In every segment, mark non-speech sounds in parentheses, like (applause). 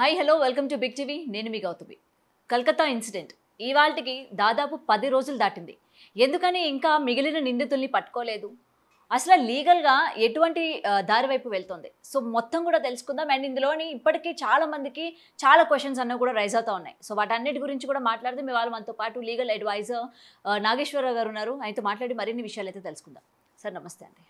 Hi hello welcome to big TV నేను మీ Gautami. Calcutta incident. ఇవాళకి దాదాపు పది రోజులు దాటింది. ఎందుకని ఇంకా మిగిలిన నిందితుల్ని పట్టుకోలేదు? అసలు లీగల్గా ఎటువంటి దారి వైపు వెళ్తుంది? సో మొత్తం కూడా తెలుసుకుందాం. అండ్ ఇందులోని ఇప్పటికీ చాలా మందికి చాలా క్వశ్చన్స్ అన్నీ కూడా రైజ్ అవుతా ఉన్నాయి. సో వాటన్నిటి గురించి కూడా మాట్లాడితే మీ వాళ్ళు మనతో పాటు లీగల్ అడ్వైజర్ నాగేశ్వరరావు గారు ఉన్నారు. ఆయనతో మాట్లాడి మరిన్ని విషయాలు అయితే తెలుసుకుందాం. సార్ నమస్తే అండి.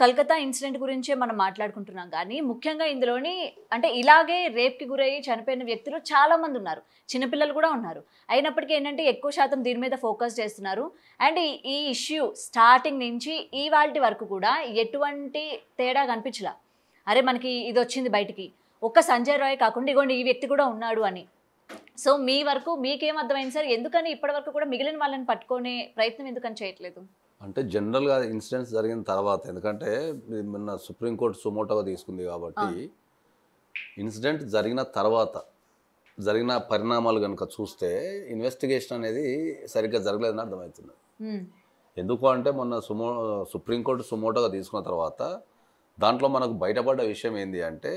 కల్కత్తా ఇన్సిడెంట్ గురించే మనం మాట్లాడుకుంటున్నాం. కానీ ముఖ్యంగా ఇందులోని అంటే ఇలాగే రేప్కి గురయ్యి చనిపోయిన వ్యక్తులు చాలా మంది ఉన్నారు. చిన్నపిల్లలు కూడా ఉన్నారు. అయినప్పటికీ ఏంటంటే ఎక్కువ శాతం దీని మీద ఫోకస్ చేస్తున్నారు. అండ్ ఈ- ఇష్యూ స్టార్టింగ్ నుంచి ఈ వాటి వరకు కూడా ఎటువంటి తేడా కనిపించలా. అరే మనకి ఇది వచ్చింది బయటికి. ఒక్క సంజయ్ రాయ్ కాకుండా ఇగోండి ఈ వ్యక్తి కూడా ఉన్నాడు అని. సో మీ వరకు మీకేం అర్థమైంది సార్? ఎందుకని ఇప్పటి వరకు కూడా మిగిలిన వాళ్ళని పట్టుకునే ప్రయత్నం ఎందుకని చేయట్లేదు? అంటే జనరల్గా ఇన్సిడెంట్స్ జరిగిన తర్వాత ఎందుకంటే మొన్న సుప్రీంకోర్టు సుమోటోగా తీసుకుంది కాబట్టి ఇన్సిడెంట్ జరిగిన తర్వాత జరిగిన పరిణామాలు కనుక చూస్తే ఇన్వెస్టిగేషన్ అనేది సరిగ్గా జరగలేదని అర్థమవుతుంది. ఎందుకు అంటే మొన్న సుమో సుప్రీంకోర్టు సుమోటోగా తీసుకున్న తర్వాత దాంట్లో మనకు బయటపడ్డ విషయం ఏంటి అంటే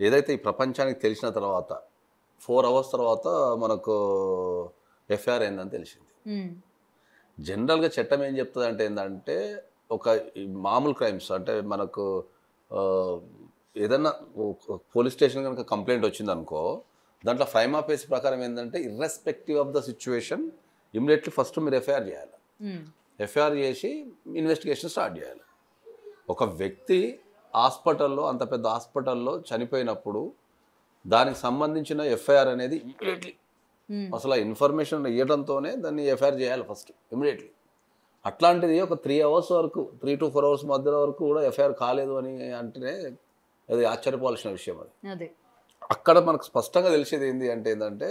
ఏదైతే ఈ ప్రపంచానికి తెలిసిన తర్వాత ఫోర్ అవర్స్ తర్వాత మనకు ఎఫ్ఐఆర్ అయిందని తెలిసింది. జనరల్గా చట్టం ఏం చెప్తుంది అంటే ఏంటంటే ఒక మామూలు క్రైమ్స్ అంటే మనకు ఏదన్నా పోలీస్ స్టేషన్ కనుక కంప్లైంట్ వచ్చింది అనుకో దాంట్లో ఫ్రైమ్ ఆఫ్ ఏస్ ప్రకారం ఏంటంటే irrespective of the situation immediately first మీరు ఎఫ్ఐఆర్ చేయాలి. ఎఫ్ఐఆర్ చేసి ఇన్వెస్టిగేషన్ స్టార్ట్ చేయాలి ఒక వ్యక్తి హాస్పిటల్లో అంత పెద్ద హాస్పిటల్లో చనిపోయినప్పుడు దానికి సంబంధించిన ఎఫ్ఐఆర్ అనేది ఇమ్మీడియట్లీ మ్మ్. అసలు ఆ ఇన్ఫర్మేషన్ ఇవ్వడంతోనే దాన్ని ఎఫ్ఐఆర్ చేయాలి ఫస్ట్ ఇమీడియట్లీ. అట్లాంటిది ఒక త్రీ అవర్స్ వరకు త్రీ టు ఫోర్ అవర్స్ మధ్యలో వరకు కూడా ఎఫ్ఐఆర్ కాలేదు అని అంటేనే అది ఆశ్చర్యపోవాల్సిన విషయం అది. అదే. అక్కడ మనకు స్పష్టంగా తెలిసేది ఏంటి అంటే ఏంటంటే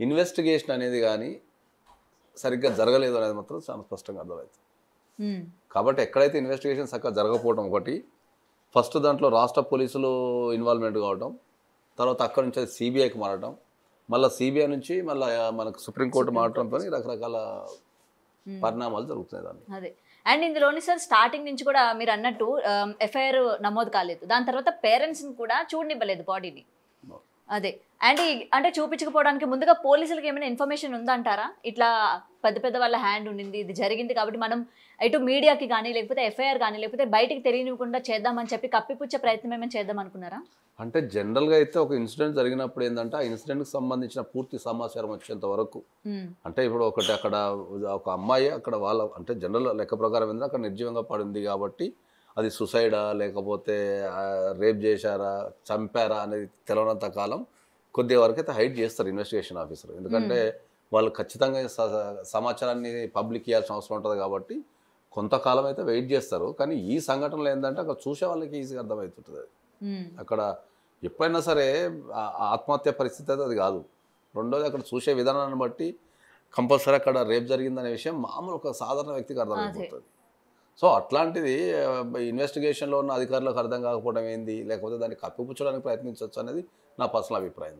ఇన్వెస్టిగేషన్ అనేది కానీ సరిగ్గా జరగలేదు అనేది మాత్రం చాలా స్పష్టంగా అర్థమవుతుంది మ్మ్. కాబట్టి ఎక్కడైతే ఇన్వెస్టిగేషన్ చక్కగా జరగకపోవడం ఒకటి ఫస్ట్ దాంట్లో రాష్ట్ర పోలీసులు ఇన్వాల్వ్మెంట్ కావడం తర్వాత అక్కడ నుంచి అది సిబిఐకి మారడం మళ్ళీ సిబిఐ నుంచి మళ్ళీ మనకు సుప్రీంకోర్టు మారడంతో రకరకాల పరిణామాలు జరుగుతున్నాయి దాన్ని అదే. అండ్ ఇందులోని సార్ స్టార్టింగ్ నుంచి కూడా మీరు అన్నట్టు ఎఫ్ఐఆర్ నమోదు కాలేదు. దాని తర్వాత పేరెంట్స్ని కూడా చూడనివ్వలేదు బాడీని అదే. అండ్ అంటే చూపించకపోవడానికి ముందుగా పోలీసులకు ఏమైనా ఇన్ఫర్మేషన్ ఉందంటారా? ఇట్లా పెద్ద పెద్ద వాళ్ళ హ్యాండ్ ఉండింది ఇది జరిగింది కాబట్టి మనం ఇటు మీడియాకి కానీ లేకపోతే ఎఫ్ఐఆర్ కానీ లేకపోతే బయటికి తెలియనివ్వకుండా చేద్దామని చెప్పి కప్పిపుచ్చే ప్రయత్నం ఏమైనా చేద్దాం అనుకున్నారా? అంటే జనరల్గా అయితే ఒక ఇన్సిడెంట్ జరిగినప్పుడు ఏంటంటే ఆ ఇన్సిడెంట్కి సంబంధించిన పూర్తి సమాచారం వచ్చేంత వరకు మ్మ్. అంటే ఇప్పుడు ఒకటి అక్కడ ఒక అమ్మాయి అక్కడ వాళ్ళ అంటే జనరల్ లెక్క ప్రకారం ఏంటంటే అక్కడ నిర్జీవంగా పడింది కాబట్టి అది సుసైడా లేకపోతే రేప్ చేశారా చంపారా అనేది తెలవనంత కాలం కొద్ది వరకు అయితే హైడ్ చేస్తారు ఇన్వెస్టిగేషన్ ఆఫీసర్ ఎందుకంటే వాళ్ళు ఖచ్చితంగా సమాచారాన్ని పబ్లిక్ ఇవ్వాల్సిన అవసరం ఉంటుంది కాబట్టి కొంతకాలం అయితే వెయిట్ చేస్తారు కానీ ఈ సంఘటనలో ఏంటంటే అక్కడ చూసే వాళ్ళకి ఈజీగా అర్థమవుతుంటుంది. అక్కడ ఎప్పుడైనా సరే ఆత్మహత్య పరిస్థితి అయితే అది కాదు. రెండోది అక్కడ చూసే విధానాన్ని బట్టి కంపల్సరీ అక్కడ రేప్ జరిగిందనే విషయం మామూలు ఒక సాధారణ వ్యక్తికి అర్థమైపోతుంది సో అట్లాంటిది ఇన్వెస్టిగేషన్లో ఉన్న అధికారులకు అర్థం కాకపోవడం ఏంది? లేకపోతే దాన్ని కప్పిపుచ్చడానికి ప్రయత్నించవచ్చు అనేది నా పర్సనల్ అభిప్రాయం.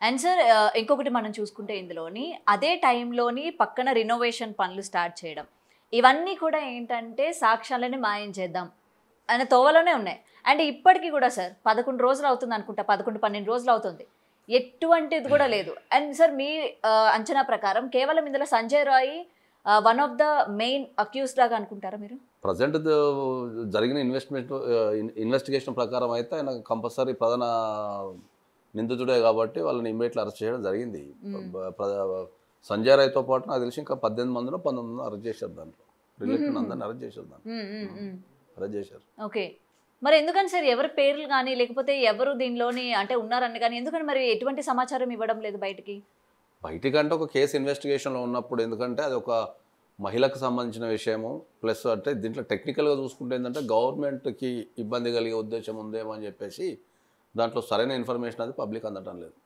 అండ్ సార్ ఆ, ఇంకొకటి మనం చూసుకుంటే ఇందులోని అదే టైంలోని పక్కన రినోవేషన్ పనులు స్టార్ట్ చేయడం. ఇవన్నీ కూడా ఏంటంటే సాక్ష్యాలని మాయం చేద్దాం. అనే తోవలోనే ఉన్నాయి. అండ్ ఇప్పటికీ కూడా సార్ పదకొండు రోజులు అవుతుంది అనుకుంటా పదకొండు పన్నెండు రోజులు అవుతుంది. ఎటువంటిది కూడా లేదు. అండ్ సార్ మీ అంచనా ప్రకారం కేవలం ఇందులో Sanjay Roy one of the main accused లాగా అనుకుంటారా మీరు? ప్రజెంట్ జరిగిన ఇన్వెస్ట్మెంట్ ఇన్వెస్టిగేషన్ ప్రకారం అయితే ఆయన కంపల్సరీ ప్రధాన నిందితుడే కాబట్టి వాళ్ళని ఇమ్మీడియట్లీ అరెస్ట్ చేయడం జరిగింది. సంజయ్ రాయ్తో పాటు నాకు తెలిసి ఇంకా పద్దెనిమిది మందిలో పంతొమ్మిది మంది అరెస్ట్ చేశారు దాంట్లో. రిలేటెడ్ అందరిని అరెస్ట్ చేశారు దాంట్లో. అరెస్ట్ చేశారు ఓకే. మరి ఎందుకని సార్ ఎవరి పేర్లు కానీ లేకపోతే ఎవరు దీనిలోని అంటే ఉన్నారని కానీ ఎందుకని మరి ఎటువంటి సమాచారం ఇవ్వడం లేదు బయటికి? బయటికంటే ఒక కేసు ఇన్వెస్టిగేషన్లో ఉన్నప్పుడు ఎందుకంటే అది ఒక మహిళకు సంబంధించిన విషయము ప్లస్ అంటే దీంట్లో టెక్నికల్గా చూసుకుంటే ఏంటంటే గవర్నమెంట్కి ఇబ్బంది కలిగే ఉద్దేశం ఉందేమో అని చెప్పేసి దాంట్లో సరైన ఇన్ఫర్మేషన్ అది పబ్లిక్ అందటం లేదు.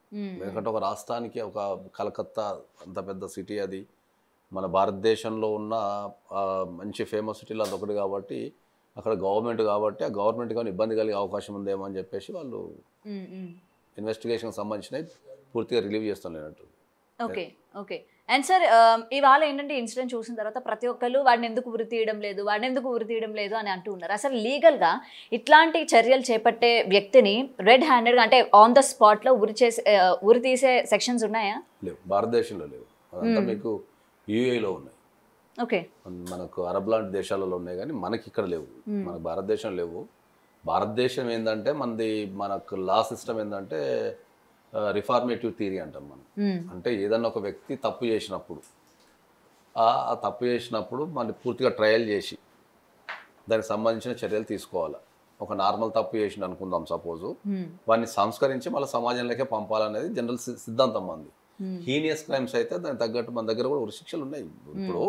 ఎందుకంటే ఒక రాష్ట్రానికి ఒక కలకత్తా అంత పెద్ద సిటీ అది. మన భారతదేశంలో ఉన్న మంచి ఫేమస్ సిటీలో అదొకటి కాబట్టి అక్కడ గవర్నమెంట్ కాబట్టి ఆ గవర్నమెంట్ కానీ ఇబ్బంది కలిగే అవకాశం ఉందేమో అని చెప్పేసి వాళ్ళు. ఇన్వెస్టిగేషన్కి సంబంధించినవి పూర్తిగా రిలీవ్ చేస్తాం లేనట్టు ఓకే. ఓకే అండ్ సార్ ఇవాళ ఏంటంటే ఇన్సిడెంట్ చూసిన తర్వాత ప్రతి ఒక్కరు వాడిని ఎందుకు ఉరి తీయడం లేదు వాడిని ఎందుకు ఉరి తీయడం లేదు అని అంటూ ఉన్నారు. అసలు లీగల్గా ఇట్లాంటి చర్యలు చేపట్టే వ్యక్తిని రెడ్ హ్యాండెడ్గా అంటే ఆన్ ద స్పాట్లో ఉరి చేసే ఉరి తీసే సెక్షన్స్ ఉన్నాయా? లేవు భారతదేశంలో లేవు. అదంతా మీకు యూఏలో ఉన్నాయి. మనకు అరబ్ లాంటి దేశాలలో ఉన్నాయి కానీ మనకి ఇక్కడ లేవు. మన భారతదేశం లేవు. భారతదేశం ఏంటంటే మనది మనకు లా సిస్టమ్ ఏంటంటే రిఫార్మేటివ్ థియరీ అంటాం మనం. అంటే ఏదన్నా ఒక వ్యక్తి తప్పు చేసినప్పుడు ఆ తప్పు చేసినప్పుడు మన పూర్తిగా ట్రయల్ చేసి దానికి సంబంధించిన చర్యలు తీసుకోవాలి. ఒక నార్మల్ తప్పు చేసిండు అనుకుందాం సపోజు వాడిని సంస్కరించి మళ్ళీ సమాజంలోకే పంపాలనేది జనరల్ సిద్ధాంతం మంది. హీనియస్ క్రైమ్స్ అయితే దానికి తగ్గట్టు మన దగ్గర కూడా శిక్షలు ఉన్నాయి. ఇప్పుడు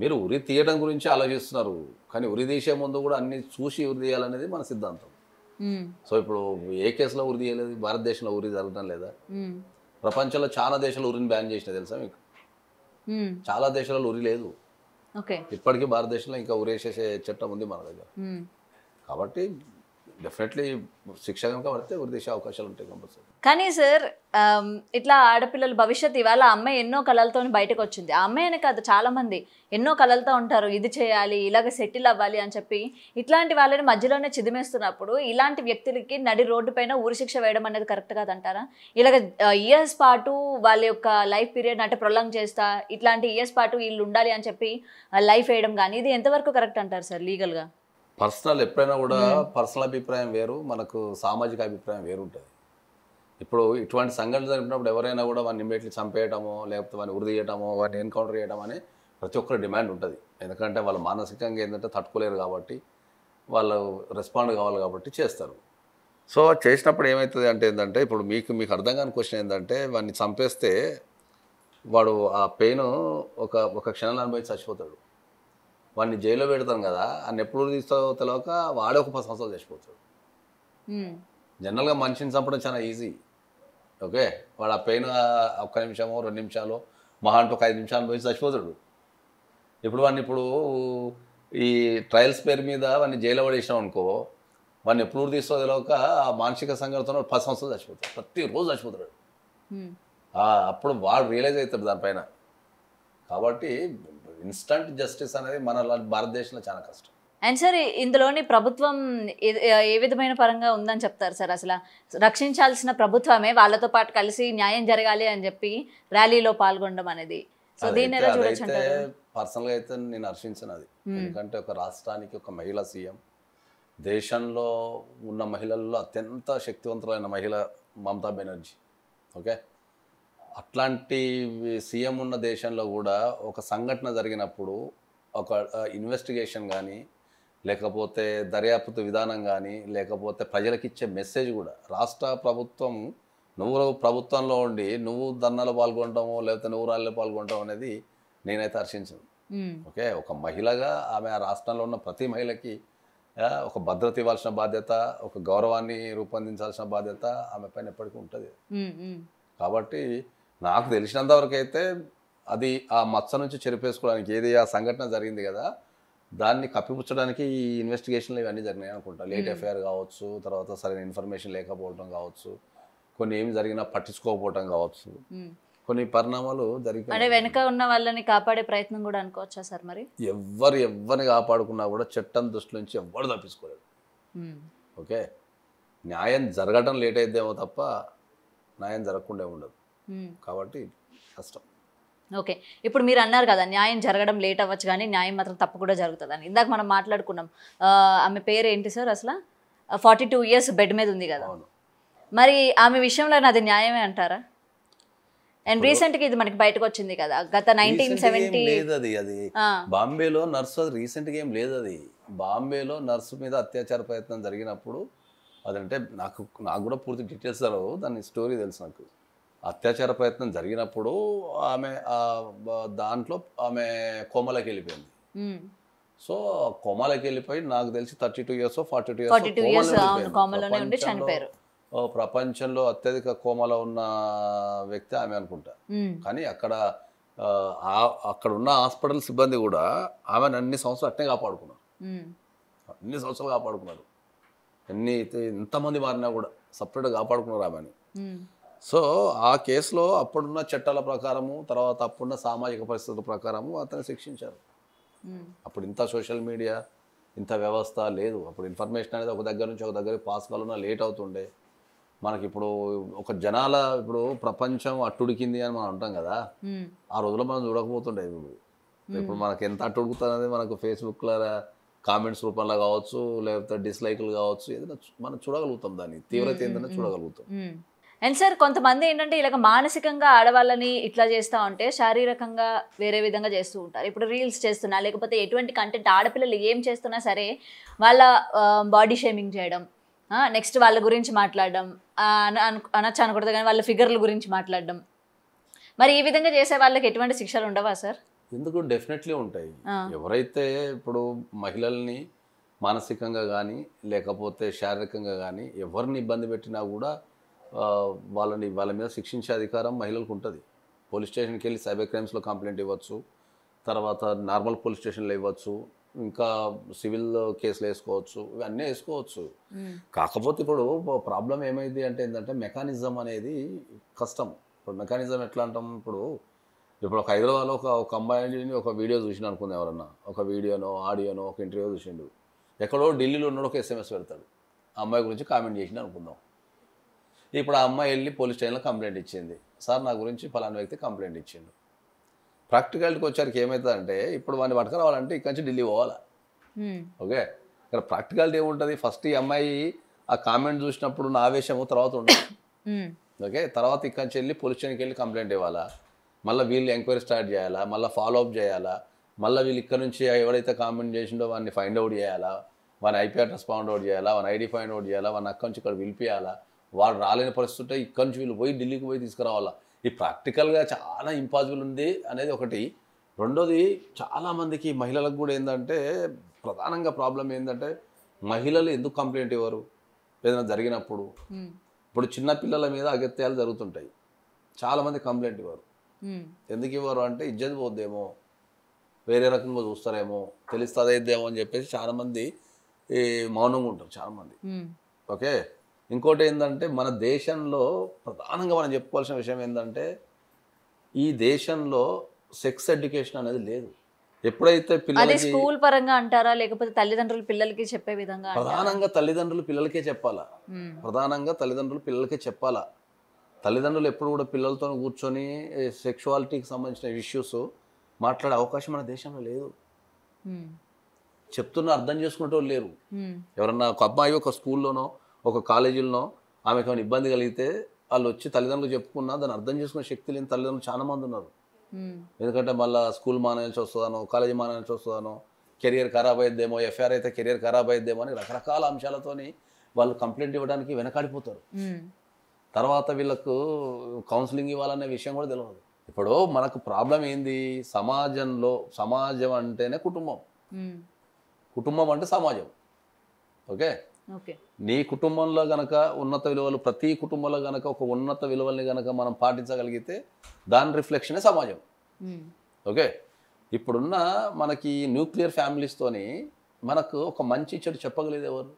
మీరు ఉరి తీయడం గురించి ఆలోచిస్తున్నారు కానీ ఉరి తీసే ముందు కూడా అన్ని చూసి ఉరి తీయాలనేది మన సిద్ధాంతం. సో ఇప్పుడు ఏ కేసులో ఉరి తీయలేదు? భారతదేశంలో ఉరి జరగడం లేదా? ప్రపంచంలో చాలా దేశాలు ఉరిని బ్యాన్ చేసినాయి తెలుసా మీకు? చాలా దేశాలలో ఉరి లేదు. ఇప్పటికీ భారతదేశంలో ఇంకా ఉరేసేసే చట్టం ఉంది మన దగ్గర. కాబట్టి డెఫినెట్లీ శిక్ష కనుక పడితే ఉరి అవకాశాలు ఉంటాయి కంపల్సరీ. కానీ సార్ ఇట్లా ఆడపిల్లల భవిష్యత్తు ఇవాళ అమ్మాయి ఎన్నో కళలతో బయటకు వచ్చింది. ఆ అమ్మాయి కాదు చాలా మంది ఎన్నో కళలతో ఉంటారు. ఇది చేయాలి ఇలాగ సెటిల్ అవ్వాలి అని చెప్పి ఇట్లాంటి వాళ్ళని మధ్యలోనే చిదిమేస్తున్నప్పుడు ఇలాంటి వ్యక్తులకి నడి రోడ్డు పైన ఊరి శిక్ష వేయడం అనేది కరెక్ట్ కాదంటారా? ఇలాగ ఇయర్స్ పాటు వాళ్ళ యొక్క లైఫ్ పీరియడ్ అంటే ప్రొలాంగ్ చేస్తా ఇట్లాంటి ఇయర్స్ పాటు వీళ్ళు ఉండాలి అని చెప్పి లైఫ్ వేయడం కానీ ఇది ఎంతవరకు కరెక్ట్ అంటారు సార్ లీగల్గా పర్సనల్ ఎప్పుడైనా కూడా పర్సనల్ అభిప్రాయం వేరు మనకు సామాజిక అభిప్రాయం వేరు ఉంటుంది ఇప్పుడు ఇటువంటి సంఘటన జరిగినప్పుడు ఎవరైనా కూడా వాడిని ఇమ్మీడియట్లీ చంపేయటమో లేకపోతే వాడిని ఉరి తీయటమో వాడిని ఎన్కౌంటర్ చేయడం అని ప్రతి ఒక్కరి డిమాండ్ ఉంటుంది. ఎందుకంటే వాళ్ళు మానసికంగా ఏంటంటే తట్టుకోలేరు కాబట్టి వాళ్ళు రెస్పాండ్ కావాలి కాబట్టి చేస్తారు. సో చేసినప్పుడు ఏమవుతుంది అంటే ఏంటంటే ఇప్పుడు మీకు మీకు అర్థం కాని క్వశ్చన్ ఏంటంటే వాడిని చంపేస్తే వాడు ఆ పెయిన్ ఒక ఒక క్షణంలో అనుభవించి చచ్చిపోతాడు. వాడిని జైల్లో పెడతాం కదా ఆయన ఎప్పుడు తీస్తావో తెలియక వాడే ఒక పది సంవత్సరాలు చచ్చిపోతాడు జనరల్గా మనిషిని చంపడం చాలా ఈజీ. ఓకే? వాడు ఆ పెయిన్ ఒక్క నిమిషమో రెండు నిమిషాలు మహా అంటే ఒక ఐదు నిమిషాలు పోయి చచ్చిపోతాడు. ఇప్పుడు వాడిని ఇప్పుడు ఈ ట్రయల్స్ పేరు మీద వాడిని జైల్లో పడేసినాం అనుకో వాడిని ఎప్పుడు తీస్తావో తెలియక ఆ మానసిక సంఘటనతో పది సంవత్సరాలు చచ్చిపోతాడు. ప్రతిరోజు చచ్చిపోతాడు. అప్పుడు వాడు రియలైజ్ అవుతాడు దానిపైన. కాబట్టి ఇన్స్టంట్ జస్టిస్ అనేది మన భారతదేశంలో చాలా కష్టం. అండ్ సార్ ఇందులోని ప్రభుత్వం ఏ- విధమైన పరంగా ఉందని చెప్తారు సార్? అసలు రక్షించాల్సిన ప్రభుత్వమే వాళ్ళతో పాటు కలిసి న్యాయం జరగాలి అని చెప్పి ర్యాలీలో పాల్గొనడం అనేది. సో అంటారు? పర్సనల్గా అయితే నేను హర్షించను అది. ఎందుకంటే ఒక రాష్ట్రానికి ఒక మహిళ సీఎం దేశంలో ఉన్న మహిళల్లో అత్యంత శక్తివంతులైన మహిళ మమతా బెనర్జీ. ఓకే? అట్లాంటి సీఎం ఉన్న దేశంలో కూడా ఒక సంఘటన జరిగినప్పుడు ఒక ఇన్వెస్టిగేషన్ కానీ లేకపోతే దర్యాప్తు విధానం కానీ లేకపోతే ప్రజలకు ఇచ్చే మెసేజ్ కూడా రాష్ట్ర ప్రభుత్వం నువ్వు ప్రభుత్వంలో ఉండి నువ్వు ధర్నాలో పాల్గొనటమో లేకపోతే నువ్వు ర్యాలీలో పాల్గొనటం అనేది నేనైతే హర్షించను. ఓకే ఒక మహిళగా ఆమె ఆ రాష్ట్రంలో ఉన్న ప్రతి మహిళకి ఒక భద్రత ఇవ్వాల్సిన బాధ్యత ఒక గౌరవాన్ని రూపొందించాల్సిన బాధ్యత ఆమె పైన ఎప్పటికీ ఉంటుంది. కాబట్టి నాకు తెలిసినంత వరకు అయితే అది ఆ మచ్చ నుంచి చెరిపేసుకోవడానికి ఏది ఆ సంఘటన జరిగింది కదా దాన్ని కప్పిపుచ్చడానికి ఈ ఇన్వెస్టిగేషన్లు ఇవన్నీ జరిగినాయి అనుకుంటా. లేట్ ఎఫ్ఐఆర్ కావచ్చు తర్వాత సరైన ఇన్ఫర్మేషన్ లేకపోవడం కావచ్చు కొన్ని ఏమి జరిగినా పట్టించుకోకపోవడం కావచ్చు. మ్మ్. కొన్ని పరిణామాలు జరిగిపోయి వెనక ఉన్న వాళ్ళని కాపాడే ప్రయత్నం కూడా అనుకోవచ్చా సార్ మరి? ఎవ్వరు ఎవరిని కాపాడుకున్నా కూడా చట్టం దృష్టి నుంచి ఎవ్వరు తప్పించుకోలేడు మ్మ్. ఓకే? న్యాయం జరగడం లేట్ అయిద్దేమో తప్ప న్యాయం జరగకుండా ఉండదు. కాబట్టి కష్టం. ఓకే. ఇప్పుడు మీరు అన్నారు కదా న్యాయం జరగడం లేట్ అవ్వచ్చు కానీ న్యాయం మాత్రం తప్పకుండా జరుగుతుందని. ఇందాక మనం మాట్లాడుకున్నాం. ఆమె పేరు ఏంటి సార్ అసలు? ఫార్టీ టూ ఇయర్స్ బెడ్ మీద ఉంది కదా. మరి ఆమె విషయంలో అది న్యాయమే అంటారా? అండ్ రీసెంట్గా ఇది మనకి బయటకు వచ్చింది కదా. గత నైన్టీన్ సెవెంటీ లేదు అది అది. బాంబేలో నర్సు అది రీసెంట్గా ఏం లేదు అది. బాంబేలో నర్సు మీద అత్యాచార ప్రయత్నం జరిగినప్పుడు అదంటే నాకు నాకు కూడా పూర్తి డీటెయిల్స్ రావు దాని స్టోరీ తెలుసు నాకు. అత్యాచార ప్రయత్నం జరిగినప్పుడు ఆమె దాంట్లో ఆమె కోమలకి వెళ్ళిపోయింది. సో కోమాలకి వెళ్ళిపోయి నాకు తెలిసి thirty two years forty two years చనిపోయారు. ప్రపంచంలో అత్యధిక కోమలో ఉన్న వ్యక్తి ఆమె అనుకుంటా. కానీ అక్కడ అక్కడ ఉన్న హాస్పిటల్ సిబ్బంది కూడా ఆమెను అన్ని సంవత్సరాలు అట్నే కాపాడుకున్నారు. అన్ని సంవత్సరాలు కాపాడుకున్నారు. ఎన్ని ఎంతమంది మారినా కూడా సపరేట్గా కాపాడుకున్నారు ఆమెను. సో ఆ కేసులో అప్పుడున్న చట్టాల ప్రకారము తర్వాత అప్పుడున్న సామాజిక పరిస్థితుల ప్రకారము అతన్ని శిక్షించారు. అప్పుడు ఇంత సోషల్ మీడియా ఇంత వ్యవస్థ లేదు. అప్పుడు ఇన్ఫర్మేషన్ అనేది ఒక దగ్గర నుంచి ఒక దగ్గరికి పాస్ కావాలన్నా లేట్ అవుతుండే. మనకి ఇప్పుడు ఒక జనాల ఇప్పుడు ప్రపంచం అట్టుడికింది అని మనం అంటాం కదా. ఆ రోజుల్లో మనం చూడకపోతుండే ఇప్పుడు. ఇప్పుడు మనకి ఎంత అట్టుడుకుతున్నది మనకు ఫేస్బుక్లో కామెంట్స్ రూపంలో కావచ్చు లేకపోతే డిస్లైక్లు కావచ్చు ఏదైనా మనం చూడగలుగుతాం దాన్ని. తీవ్రత ఏంటనే చూడగలుగుతాం. అండ్ సార్ కొంతమంది ఏంటంటే ఇలాగ మానసికంగా ఆడవాళ్ళని ఇట్లా చేస్తూ ఉంటే శారీరకంగా వేరే విధంగా చేస్తూ ఉంటారు. ఇప్పుడు రీల్స్ చేస్తున్నా లేకపోతే ఎటువంటి కంటెంట్ ఆడపిల్లలు ఏం చేస్తున్నా సరే వాళ్ళ బాడీ షేమింగ్ చేయడం నెక్స్ట్ వాళ్ళ గురించి మాట్లాడడం అనొచ్చు అనకూడదు కానీ వాళ్ళ ఫిగర్ల గురించి మాట్లాడడం. మరి ఈ విధంగా చేసే వాళ్ళకి ఎటువంటి శిక్షలు ఉండవా సార్ ఎందుకు? డెఫినెట్లీ ఉంటాయి. ఎవరైతే ఇప్పుడు మహిళల్ని మానసికంగా కానీ లేకపోతే శారీరకంగా కానీ ఎవరిని ఇబ్బంది పెట్టినా కూడా వాళ్ళని వాళ్ళ మీద శిక్షించే అధికారం మహిళలకు ఉంటుంది. పోలీస్ స్టేషన్కి వెళ్ళి సైబర్ క్రైమ్స్లో కంప్లైంట్ ఇవ్వచ్చు. తర్వాత నార్మల్ పోలీస్ స్టేషన్లో ఇవ్వచ్చు. ఇంకా సివిల్ కేసులు వేసుకోవచ్చు. ఇవన్నీ వేసుకోవచ్చు. కాకపోతే ఇప్పుడు ప్రాబ్లం ఏమైంది అంటే ఏంటంటే మెకానిజం అనేది కష్టం. ఇప్పుడు మెకానిజం ఎట్లా అంటాం? ఇప్పుడు ఇప్పుడు ఒక హైదరాబాద్లో ఒక ఒక అమ్మాయిని ఒక వీడియో చూసిన అనుకుంది ఎవరన్నా. ఒక వీడియోనో ఆడియోనో ఒక ఇంటర్వ్యూ చూసిండు. ఎక్కడో ఢిల్లీలో ఉన్నాడు ఒక ఎస్ఎంఎస్ పెడతాడు. ఆ అమ్మాయి గురించి కామెంట్ చేసిన అనుకుందాం. ఇప్పుడు ఆ అమ్మాయి వెళ్ళి పోలీస్ స్టేషన్లో కంప్లైంట్ ఇచ్చింది. సార్ నా గురించి ఫలానా వ్యక్తి కంప్లైంట్ ఇచ్చిండు. ప్రాక్టికాలిటీకి వచ్చారికి ఏమవుతుందంటే ఇప్పుడు వాడిని పట్టుకురావాలంటే ఇక్కడి నుంచి ఢిల్లీ పోవాలా? ఓకే? ఇక్కడ ప్రాక్టికాలిటీ ఏముంటుంది? ఫస్ట్ ఈ అమ్మాయి ఆ కామెంట్ చూసినప్పుడు నా ఆవేశము తర్వాత ఉండదు (coughs) ఓకే? తర్వాత ఇక్కడి నుంచి వెళ్ళి పోలీస్ స్టేషన్కి వెళ్ళి కంప్లైంట్ ఇవ్వాలా? మళ్ళీ వీళ్ళు ఎంక్వైరీ స్టార్ట్ చేయాలా? మళ్ళీ ఫాలో అప్ చేయాలా? మళ్ళీ వీళ్ళు ఇక్కడ నుంచి ఎవడైతే కామెంట్ చేసిండో వాడిని ఫైండ్ అవుట్ చేయాలా? వాని ఐపీ అడ్రస్ ఫౌండ్ అవుట్ చేయాలా? వాని ఐడి ఫైండ్ అవుట్ చేయాలా? వాని అక్కడి నుంచి ఇక్కడ పిలిపియాలా? వాడు రాలేని పరిస్థితి ఉంటే ఇక్కడ నుంచి వీళ్ళు పోయి ఢిల్లీకి పోయి తీసుకురావాలా? ఈ ప్రాక్టికల్గా చాలా ఇంపాసిబుల్ ఉంది అనేది ఒకటి. రెండోది చాలామందికి మహిళలకు కూడా ఏంటంటే ప్రధానంగా ప్రాబ్లం ఏంటంటే మహిళలు ఎందుకు కంప్లైంట్ ఇవ్వరు? ఏదైనా జరిగినప్పుడు. ఇప్పుడు చిన్న పిల్లల మీద అగత్యాలు జరుగుతుంటాయి. చాలామంది కంప్లైంట్ ఇవ్వరు. ఎందుకు ఇవ్వరు అంటే ఇజ్జత్ పోద్దేమో వేరే రకంగా చూస్తారేమో తెలుస్తుందేమో అని చెప్పేసి చాలామంది ఈ మౌనంగా ఉంటారు చాలామంది ఓకే? ఇంకోటి ఏంటంటే మన దేశంలో ప్రధానంగా మనం చెప్పుకోవాల్సిన విషయం ఏంటంటే ఈ దేశంలో సెక్స్ ఎడ్యుకేషన్ అనేది లేదు. ఎప్పుడైతే అది పిల్లలకి స్కూల్ పరంగా అంటారా లేకపోతే తల్లిదండ్రులు పిల్లలకి చెప్పే విధంగా? ప్రధానంగా తల్లిదండ్రులు పిల్లలకే చెప్పాలా? ప్రధానంగా తల్లిదండ్రులు పిల్లలకే చెప్పాలా? తల్లిదండ్రులు ఎప్పుడు కూడా పిల్లలతో కూర్చొని సెక్షువాలిటీకి సంబంధించిన ఇష్యూస్ మాట్లాడే అవకాశం మన దేశంలో లేదు. చెప్తున్న అర్థం చేసుకునే వాళ్ళు లేరు ఎవరన్నా ఒక అబ్బాయి ఒక స్కూల్లోనో ఒక కాలేజీలోనో ఆమెకు ఏమైనా ఇబ్బంది కలిగితే వాళ్ళు వచ్చి తల్లిదండ్రులు చెప్పుకున్నా దాన్ని అర్థం చేసుకునే శక్తి లేని తల్లిదండ్రులు చాలా మంది ఉన్నారు. ఎందుకంటే మళ్ళీ స్కూల్ మానేయాల్సి వస్తుందనో కాలేజీ మానేయాల్సి వస్తుందనో కెరియర్ ఖరాబ్ అయ్యిద్దేమో ఎఫ్ఐఆర్ అయితే కెరియర్ ఖరాబ్ అయ్యిద్దేమో అని రకరకాల అంశాలతోని వాళ్ళు కంప్లైంట్ ఇవ్వడానికి వెనకాడిపోతారు. తర్వాత వీళ్ళకు కౌన్సిలింగ్ ఇవ్వాలనే విషయం కూడా తెలియదు ఇప్పుడు మనకు ప్రాబ్లం ఏంది? సమాజంలో సమాజం అంటేనే కుటుంబం. కుటుంబం అంటే సమాజం. ఓకే? నీ కుటుంబంలో గనక ఉన్నత విలువలు ప్రతి కుటుంబంలో గనక ఒక ఉన్నత విలువల్ని గనక మనం పాటించగలిగితే దాని రిఫ్లెక్షనే సమాజం. ఓకే. ఇప్పుడున్న మనకి న్యూక్లియర్ ఫ్యామిలీస్తోని మనకు ఒక మంచి చెడు చెప్పగలిగేది ఎవరు?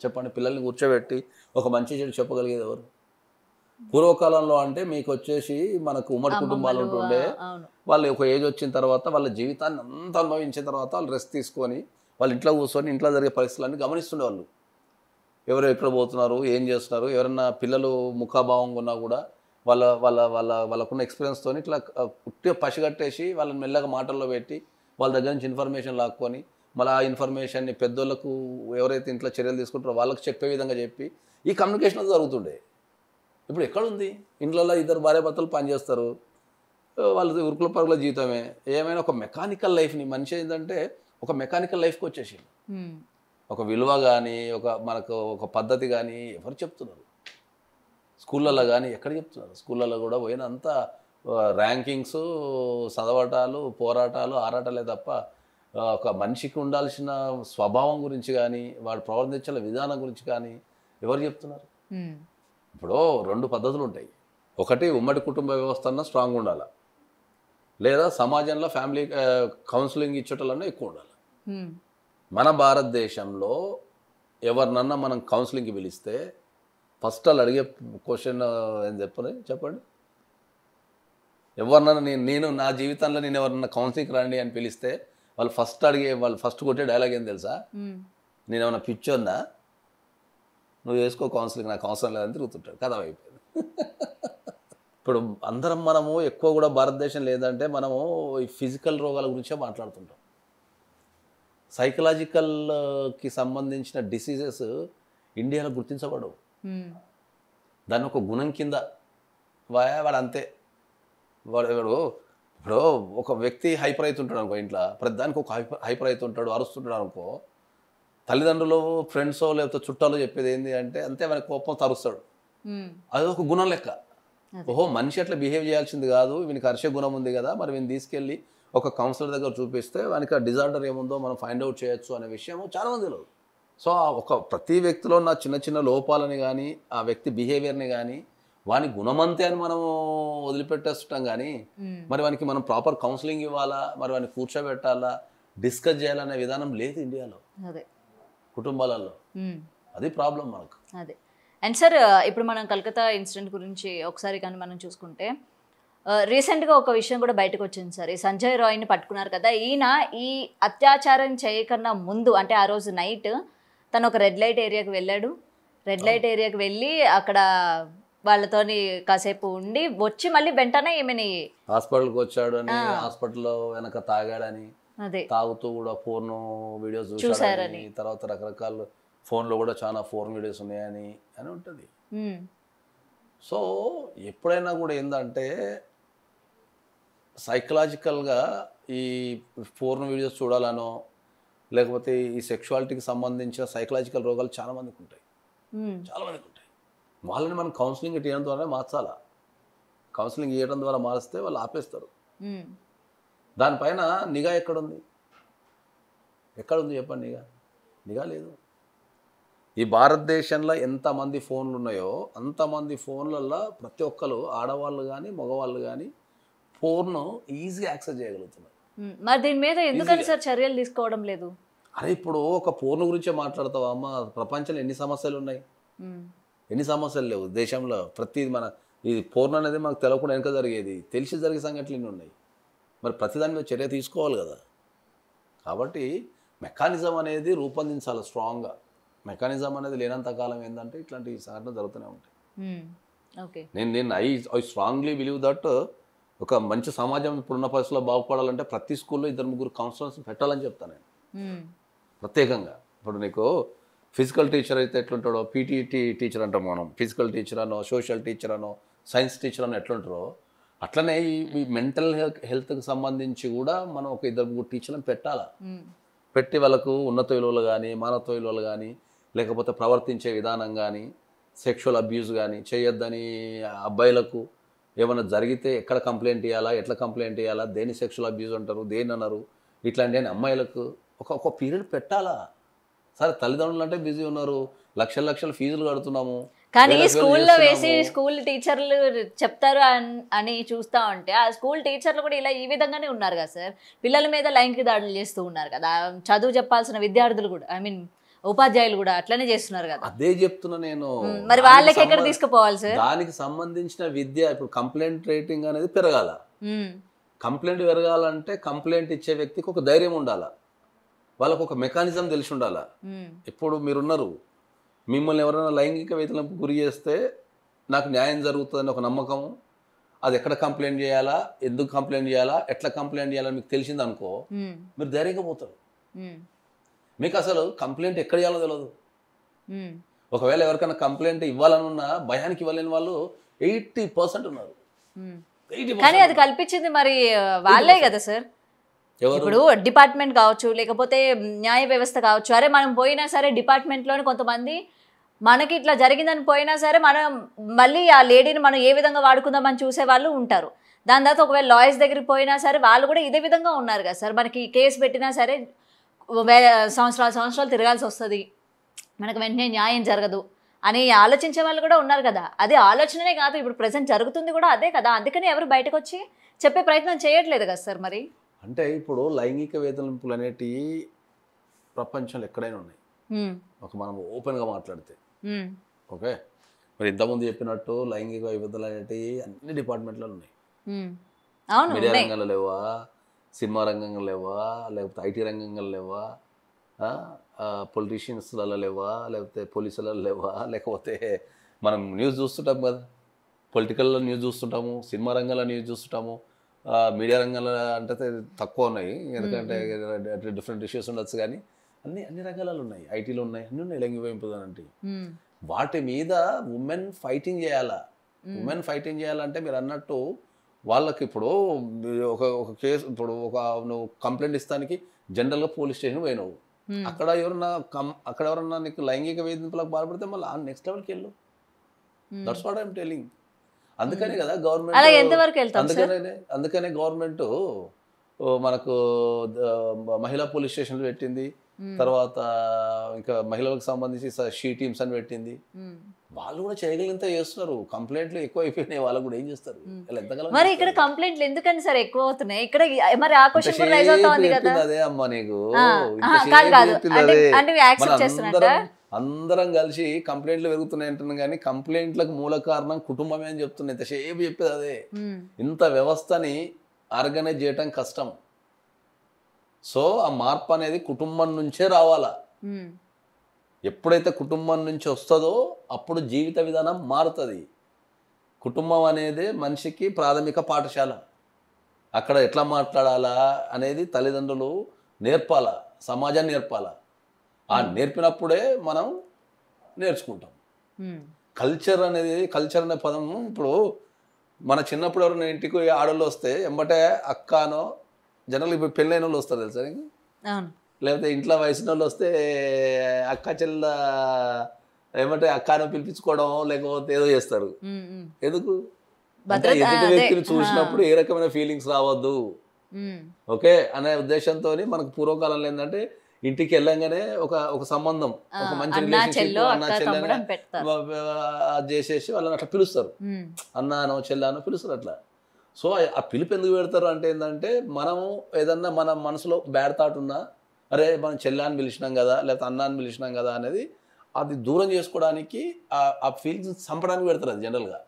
చెప్పండి పిల్లల్ని కూర్చోబెట్టి ఒక మంచి చెడు చెప్పగలిగేది ఎవరు? పూర్వకాలంలో అంటే మీకు వచ్చేసి మనకు ఉమ్మడి కుటుంబాలు ఉంటుండే. వాళ్ళు ఒక ఏజ్ వచ్చిన తర్వాత వాళ్ళ జీవితాన్ని అంతా అనుభవించిన తర్వాత వాళ్ళు రెస్ట్ తీసుకొని వాళ్ళు ఇంట్లో కూర్చొని ఇంట్లో జరిగే పరిస్థితులన్నీ గమనిస్తుండేవాళ్ళు. ఎవరు ఎక్కడ పోతున్నారు ఏం చేస్తున్నారు ఎవరన్నా పిల్లలు ముఖాభావంగా ఉన్నా కూడా వాళ్ళ వాళ్ళ వాళ్ళ వాళ్ళకున్న ఎక్స్పీరియన్స్తో ఇట్లా ఉట్టిగా పసిగట్టేసి వాళ్ళని మెల్లగా మాటల్లో పెట్టి వాళ్ళ దగ్గర నుంచి ఇన్ఫర్మేషన్ లాక్కొని మళ్ళీ ఆ ఇన్ఫర్మేషన్ని పెద్దోళ్ళకు ఎవరైతే ఇంట్లో చర్యలు తీసుకుంటారో వాళ్ళకి చెప్పే విధంగా చెప్పి ఈ కమ్యూనికేషన్ జరుగుతుండే. ఇప్పుడు ఎక్కడుంది? ఇంట్లో ఇద్దరు భార్యాభర్తలు పనిచేస్తారు. వాళ్ళది ఉరుకుల పరుగుల జీవితమే. ఏమైనా ఒక మెకానికల్ లైఫ్ని మనిషి ఏంటంటే ఒక మెకానికల్ లైఫ్కి వచ్చేసి ఒక విలువ కానీ ఒక మనకు ఒక పద్ధతి కానీ ఎవరు చెప్తున్నారు? స్కూళ్ళల్లో కానీ ఎక్కడ చెప్తున్నారు? స్కూళ్ళల్లో కూడా పోయినంత ర్యాంకింగ్స్ చదవటాలు పోరాటాలు ఆరాటాలే తప్ప ఒక మనిషికి ఉండాల్సిన స్వభావం గురించి కానీ వాడు ప్రవర్తించాల విధానం గురించి కానీ ఎవరు చెప్తున్నారు? ఇప్పుడు రెండు పద్ధతులు ఉంటాయి. ఒకటి ఉమ్మడి కుటుంబ వ్యవస్థ అన్న స్ట్రాంగ్ ఉండాలి. లేదా సమాజంలో ఫ్యామిలీ కౌన్సిలింగ్ ఇచ్చేటోళ్ళన్నా ఎక్కువ ఉండాలి. మన భారతదేశంలో ఎవరినన్నా మనం కౌన్సిలింగ్కి పిలిస్తే ఫస్ట్ వాళ్ళు అడిగే క్వశ్చన్ ఏం చెప్పని చెప్పండి. ఎవరినన్నా నేను నేను నా జీవితంలో నేను ఎవరన్నా కౌన్సిలింగ్కి రండి అని పిలిస్తే వాళ్ళు ఫస్ట్ అడిగే వాళ్ళు ఫస్ట్ కొట్టే డైలాగ్ ఏం తెలుసా? నేను ఏమైనా పిచ్చోందా నువ్వు చేసుకో కౌన్సిలింగ్ నాకు అవసరం లేదని తిరుగుతుంటాడు కథ అయిపోయింది. ఇప్పుడు అందరం మనము ఎక్కువ కూడా భారతదేశం లేదంటే మనము ఈ ఫిజికల్ రోగాల గురించే మాట్లాడుతుంటాం. సైకలాజికల్కి సంబంధించిన డిసీజెస్ ఇండియాలో గుర్తించబడవు. దాన్ని ఒక గుణం కింద వా- వాడు అంతే. వాడు వాడు ఇప్పుడు ఒక వ్యక్తి హైపర్ అవుతుంటాడు అనుకో ఇంట్లో. ప్రతిదానికి ఒక హైపర్ హైపర్ అవుతుంటాడు అరుస్తుంటాడు అనుకో. తల్లిదండ్రులు ఫ్రెండ్స్ లేకపోతే చుట్టాలు చెప్పేది ఏంటి అంటే అంతే మనకి కోపం తరుస్తాడు. అది ఒక గుణం లెక్క. ఓహో మనిషి అట్లా బిహేవ్ చేయాల్సింది కాదు. వీనికి హర్ష గుణం ఉంది కదా. మరి వీని తీసుకెళ్ళి ఒక కౌన్సిలర్ దగ్గర చూపిస్తే వానికి ఆ డిజార్డర్ ఏముందో మనం ఫైండ్ అవుట్ చేయొచ్చు అనే విషయం చాలా మంది తెలియదు. సో ఒక ప్రతి వ్యక్తిలో ఉన్న చిన్న చిన్న లోపాలని కానీ ఆ వ్యక్తి బిహేవియర్ని కానీ వాని గుణమంతే అని మనం వదిలిపెట్టేస్తుంటాం కానీ మరి వానికి మనం ప్రాపర్ కౌన్సిలింగ్ ఇవ్వాలా? మరి వాడిని కూర్చోబెట్టాలా? డిస్కస్ చేయాలనే విధానం లేదు ఇండియాలో. అదే. కుటుంబాలలో. అది ప్రాబ్లం మనకు. అదే. అండ్ సార్ ఇప్పుడు మనం కలకత్తా ఇన్సిడెంట్ గురించి ఒకసారి కానీ మనం చూసుకుంటే రీసెంట్గా ఒక విషయం కూడా బయటకు వచ్చింది సార్. ఈ సంజయ్ రాయ్ని పట్టుకున్నారు కదా ఈయన ఈ అత్యాచారం చేయకన్నా ముందు అంటే ఆ రోజు నైట్ తను ఒక రెడ్ లైట్ ఏరియాకి వెళ్ళాడు. రెడ్ లైట్ ఏరియాకి వెళ్ళి అక్కడ వాళ్ళతోని కాసేపు ఉండి వచ్చి మళ్ళీ వెంటనే ఈమెని హాస్పిటల్కి వచ్చాడు అని. హాస్పిటల్లో వెనక తాగాడని అదే. తాగుతూ కూడా ఫోన్ వీడియోస్ చూశారని. చూశారని. తర్వాత రకరకాల ఫోన్లో కూడా చాలా ఫోన్ వీడియోస్ ఉన్నాయని అని ఉంటుంది. సో ఎప్పుడైనా కూడా ఏంటంటే సైకలాజికల్గా ఈ ఫోన్ వీడియోస్ చూడాలనో లేకపోతే ఈ సెక్షువాలిటీకి సంబంధించిన సైకలాజికల్ రోగాలు చాలా మందికి ఉంటాయి. చాలా మందికి ఉంటాయి. వాళ్ళని మనం కౌన్సిలింగ్ ఇవ్వడం ద్వారా మార్చాలా. కౌన్సిలింగ్ ఇవ్వడం ద్వారా మారిస్తే వాళ్ళు ఆపేస్తారు. దానిపైన నిఘా ఎక్కడుంది? ఎక్కడుంది చెప్పండి నిఘా? నిఘా లేదు. ఈ భారతదేశంలో ఎంతమంది ఫోన్లు ఉన్నాయో అంతమంది ఫోన్లలో ప్రతి ఒక్కరు ఆడవాళ్ళు కానీ మగవాళ్ళు కానీ ఫోన్ను ఈజీగా యాక్సెస్ చేయగలుగుతున్నారు. మరి దీని మీద ఎందుకని సార్ చర్యలు తీసుకోవడం లేదు? అరే ఇప్పుడు ఒక ఫోన్ గురించే మాట్లాడతావా? అమ్మ ప్రపంచంలో ఎన్ని సమస్యలు ఉన్నాయి? ఎన్ని సమస్యలు లేవు? దేశంలో ప్రతిది మన ఇది పూర్ణ అనేది మనకు తెలవకుండా వెనక జరిగేది తెలిసి జరిగే సంఘటనలు ఎన్ని ఉన్నాయి? మరి ప్రతిదాని మీద చర్య తీసుకోవాలి కదా. కాబట్టి మెకానిజం అనేది రూపొందించాలి స్ట్రాంగ్గా. మెకానిజం అనేది లేనంత కాలం ఏంటంటే ఇట్లాంటి సంఘటనలు జరుగుతూనే ఉంటాయి. నేను నేను I I strongly believe that ఒక మంచి సమాజం ఇప్పుడున్న పరిస్థితుల్లో బాగుపడాలంటే ప్రతి స్కూల్లో ఇద్దరు ముగ్గురు కౌన్సిలర్స్ పెట్టాలని చెప్తాను నేను. ప్రత్యేకంగా. ఇప్పుడు నీకు ఫిజికల్ టీచర్ అయితే ఎట్లుంటాడో పీటీటీ టీచర్ అంటాం మనం. ఫిజికల్ టీచర్ అనో సోషల్ టీచర్ అనో సైన్స్ టీచర్ అనో ఎట్లుంటారో అట్లనే ఈ మెంటల్ హెల్త్ హెల్త్కి సంబంధించి కూడా మనం ఒక ఇద్దరు ముగ్గురు టీచర్లను పెట్టాలా? పెట్టి వాళ్ళకు ఉన్నత విలువలు కానీ మానవత్వ విలువలు కానీ లేకపోతే ప్రవర్తించే విధానం కానీ సెక్షువల్ అబ్యూస్ కానీ చేయొద్దని అబ్బాయిలకు ఏమైనా జరిగితే ఎక్కడ కంప్లైంట్ ఇవ్వాలా ఎట్లా కంప్లైంట్ ఇవ్వాలా దేని సెక్షువల్ అబ్యూస్ అంటారు దేని అన్నారు ఇట్లాంటి అమ్మాయిలకు ఒక ఒక పీరియడ్ పెట్టాలా? సరే తల్లిదండ్రులు అంటే బిజీ ఉన్నారు లక్షల లక్షల ఫీజులు కడుతున్నాము కానీ స్కూల్లో వేసి. స్కూల్ టీచర్లు చెప్తారు అన్- అని చూస్తా ఉంటే ఆ స్కూల్ టీచర్లు కూడా ఇలా ఈ విధంగానే ఉన్నారు కదా సార్. పిల్లల మీద లైంగిక దాడులు చేస్తూ ఉన్నారు కదా. చదువు చెప్పాల్సిన విద్యార్థులు కూడా ఐ మీన్ ఉపాధ్యాయులు కూడా అట్లనే చేస్తున్నారు కదా. అదే చెప్తున్నా నేను. మరి వాళ్ళకి ఎక్కడ తీసుకుపోవాలి సార్? దానికి సంబంధించిన విద్య ఇప్పుడు కంప్లైంట్ రేటింగ్ అనేది పెరగాల. కంప్లైంట్ పెరగాలంటే కంప్లైంట్ ఇచ్చే వ్యక్తికి ఒక ధైర్యం ఉండాలా. వాళ్ళకు ఒక మెకానిజం తెలిసి ఉండాలా. ఇప్పుడు మీరున్నారు మిమ్మల్ని ఎవరైనా లైంగిక వేతనంకు గురి చేస్తే నాకు న్యాయం జరుగుతుందని ఒక నమ్మకం అది ఎక్కడ కంప్లైంట్ చేయాలా ఎందుకు కంప్లైంట్ చేయాలా ఎట్లా కంప్లైంట్ చేయాలని మీకు తెలిసింది అనుకో మీరు ధైర్యంగా పోతారు. మీకు అసలు కంప్లైంట్ ఎక్కడ చేయాలో తెలియదు ఉమ్, ఒకవేళ ఎవరికైనా కంప్లైంట్ ఇవ్వాలని ఉన్నా భయానికి ఇవ్వలేని వాళ్ళు ఎయిటీ పర్సెంట్ ఉన్నారు. ఎయిటీ కానీ అది కల్పించింది మరి వాళ్ళే కదా సార్. ఎవరు? ఇప్పుడు డిపార్ట్మెంట్ కావచ్చు లేకపోతే న్యాయ వ్యవస్థ కావచ్చు అరే మనం పోయినా సరే డిపార్ట్మెంట్లోని కొంతమంది మనకి ఇట్లా జరిగిందని పోయినా సరే మనం మళ్ళీ ఆ లేడీని మనం ఏ విధంగా వాడుకుందామని చూసే వాళ్ళు ఉంటారు. దాని తర్వాత ఒకవేళ లాయర్స్ దగ్గరికి పోయినా సరే వాళ్ళు కూడా ఇదే విధంగా ఉన్నారు కదా సార్. మనకి కేసు పెట్టినా సరే సంవత్సరాలు సంవత్సరాలు తిరగాల్సి వస్తుంది. మనకు వెంటనే న్యాయం జరగదు అని ఆలోచించే వాళ్ళు కూడా ఉన్నారు కదా. అది ఆలోచననే కాదు ఇప్పుడు ప్రజెంట్ జరుగుతుంది కూడా అదే కదా. అందుకని ఎవరు బయటకు వచ్చి చెప్పే ప్రయత్నం చేయట్లేదు కదా సార్ మరి? అంటే ఇప్పుడు లైంగిక వేధింపులు అనేటివి ప్రపంచంలో ఎక్కడైనా ఉన్నాయి. ఒక మనం ఓపెన్గా మాట్లాడితే. ఓకే? మరి ఇంతకుముందు చెప్పినట్టు లైంగిక వైవిధ్యాలు అనేటివి అన్ని డిపార్ట్మెంట్లో ఉన్నాయి. మీడియా రంగంలో లేవా? సినిమా రంగంలో లేవా? లేకపోతే ఐటీ రంగంలో లేవా? పొలిటీషియన్స్లలో లేవా? లేకపోతే పోలీసులలో లేవా? (laughs) లేకపోతే మనం న్యూస్ చూస్తుంటాం కదా. పొలిటికల్లో న్యూస్ చూస్తుంటాము సినిమా రంగంలో న్యూస్ చూస్తుంటాము. మీడియా రంగంలో అంటే తక్కువ ఉన్నాయి. ఎందుకంటే డిఫరెంట్ ఇష్యూస్ ఉండొచ్చు కానీ అన్ని అన్ని రంగాలలో ఉన్నాయి. ఐటీలో ఉన్నాయి. అన్ని ఉన్నాయి. ఉమ్. వాటి మీద ఉమెన్ ఫైటింగ్ చేయాలా? ఉమ్. ఉమెన్ ఫైటింగ్ చేయాలంటే మీరు అన్నట్టు వాళ్ళకి ఇప్పుడు ఒక ఒక కేసు ఇప్పుడు ఒక నువ్వు కంప్లైంట్ ఇస్తానికి జనరల్గా పోలీస్ స్టేషన్ పోయినావు. అక్కడ ఎవరన్నా కం అక్కడ ఎవరన్నా నీకు లైంగిక వేధింపులకు బాధపడితే మళ్ళీ నెక్స్ట్ లెవెల్కి వెళ్ళు. దట్స్ వాట్ ఐమ్ టెలింగ్ అందుకనే కదా గవర్నమెంట్ అందుకనే అందుకనే గవర్నమెంట్ మనకు మహిళా పోలీస్ స్టేషన్లు పెట్టింది. తర్వాత ఇంకా మహిళలకు సంబంధించి షీ టీమ్స్ అని పెట్టింది. వాళ్ళు కూడా చేయగలిగినంత చేస్తున్నారు. కంప్లైంట్లు ఎక్కువ అయిపోయినాయి వాళ్ళు కూడా ఏం చేస్తారు? ఎంతకాలం మరి ఇక్కడ? కంప్లైంట్లు ఎందుకని సార్ ఎక్కువ అవుతున్నాయి? ఇక్కడ మరి ఆ క్వశ్చన్ కూడా రైజ్ ఇంతసేపు అవుతా ఉంది కదా. అదే అమ్మా నీకు. కాదు కాదు. అంటే యాక్సెప్ట్ చేస్తున్నట్ట? అందరం కలిసి కంప్లైంట్లు పెరుగుతున్నాయి అంటున్నాం కానీ కంప్లైంట్లకు మూల కారణం కుటుంబమే అని చెప్తున్నా. ఇంతసేపు చెప్పేది అదే. ఇంత వ్యవస్థని ఆర్గనైజ్ చేయటం కష్టం. సో ఆ మార్పు అనేది కుటుంబం నుంచే రావాలా. ఎప్పుడైతే కుటుంబం నుంచి వస్తుందో అప్పుడు జీవిత విధానం మారుతుంది. కుటుంబం అనేది మనిషికి ప్రాథమిక పాఠశాల. అక్కడ ఎట్లా మాట్లాడాలా అనేది తల్లిదండ్రులు నేర్పాల సమాజాన్ని నేర్పాల. ఆ నేర్పినప్పుడే మనం నేర్చుకుంటాం. కల్చర్ అనేది కల్చర్ అనే పదం ఇప్పుడు మన చిన్నప్పుడు ఎవరైనా ఇంటికి ఆడవాళ్ళు వస్తే ఎంబటే అక్కనో జనరల్ ఇప్పుడు పెళ్ళైన వాళ్ళు వస్తారు తెలుసా లేకపోతే ఇంట్లో వయసున్న వాళ్ళు వస్తే అక్క చెల్ల ఏమంటే అక్కను పిలిపించుకోవడం లేకపోతే ఏదో చేస్తారు. ఎందుకు ఎదుటి. వ్యక్తిని చూసినప్పుడు ఏ రకమైన ఫీలింగ్స్ రావద్దు. ఓకే అనే ఉద్దేశంతో మనకు పూర్వకాలంలో ఏంటంటే ఇంటికి వెళ్ళంగానే ఒక ఒక సంబంధం ఒక మంచి అన్నా రిలేషన్షిప్ అది చేసేసి వాళ్ళని అట్లా పిలుస్తారు. అన్నానో చెల్లానో పిలుస్తారు అట్లా సో ఆ పిలుపు ఎందుకు పెడతారు అంటే ఏంటంటే మనము ఏదన్నా మన మనసులో బ్యాడ్ థాట్ ఉన్నా అరే మనం చెల్లా అని పిలిచినాం కదా లేకపోతే అన్న అని పిలిచినాం కదా అనేది అది దూరం చేసుకోవడానికి ఆ- ఫీలింగ్స్ చంపడానికి పెడతారు అది జనరల్గా.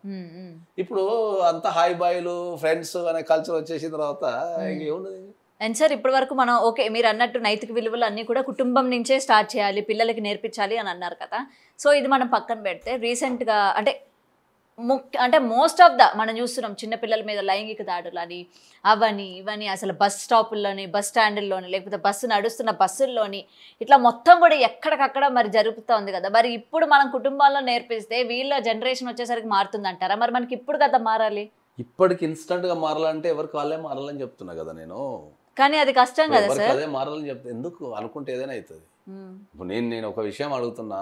ఇప్పుడు అంత హాయ్ బాయ్లు ఫ్రెండ్స్ అనే కల్చర్ వచ్చేసిన తర్వాత ఇంకేమున్నది అండ్ సార్ ఇప్పటి వరకు మనం ఓకే మీరు అన్నట్టు నైతిక విలువలు అన్నీ కూడా కుటుంబం నుంచే స్టార్ట్ చేయాలి పిల్లలకి నేర్పించాలి అని అన్నారు కదా. సో ఇది మనం పక్కన పెడితే రీసెంట్గా అంటే ముఖ్య అంటే మోస్ట్ ఆఫ్ ద మనం చూస్తున్నాం చిన్నపిల్లల మీద లైంగిక దాడులు అని అవని ఇవని అసలు బస్ స్టాపుల్లోని బస్ స్టాండ్ల్లోని లేకపోతే బస్సు నడుస్తున్న బస్సుల్లోని ఇట్లా మొత్తం కూడా ఎక్కడికక్కడ మరి జరుగుతూ ఉంది కదా. మరి ఇప్పుడు మనం కుటుంబాల్లో నేర్పిస్తే వీళ్ళ జనరేషన్ వచ్చేసరికి మారుతుంది అంటారా మరి మనకి ఇప్పుడు కదా మారాలి. ఇప్పటికి ఇన్స్టంట్గా మారాలంటే ఎవరికి వాళ్ళే మారాలని చెప్తున్నా కదా నేను. కానీ అది కష్టం కదా సార్. అదే మారాలని చెప్తే ఎందుకు అనుకుంటే ఏదైనా అవుతుంది ఇప్పుడు నేను నేను ఒక విషయం అడుగుతున్నా.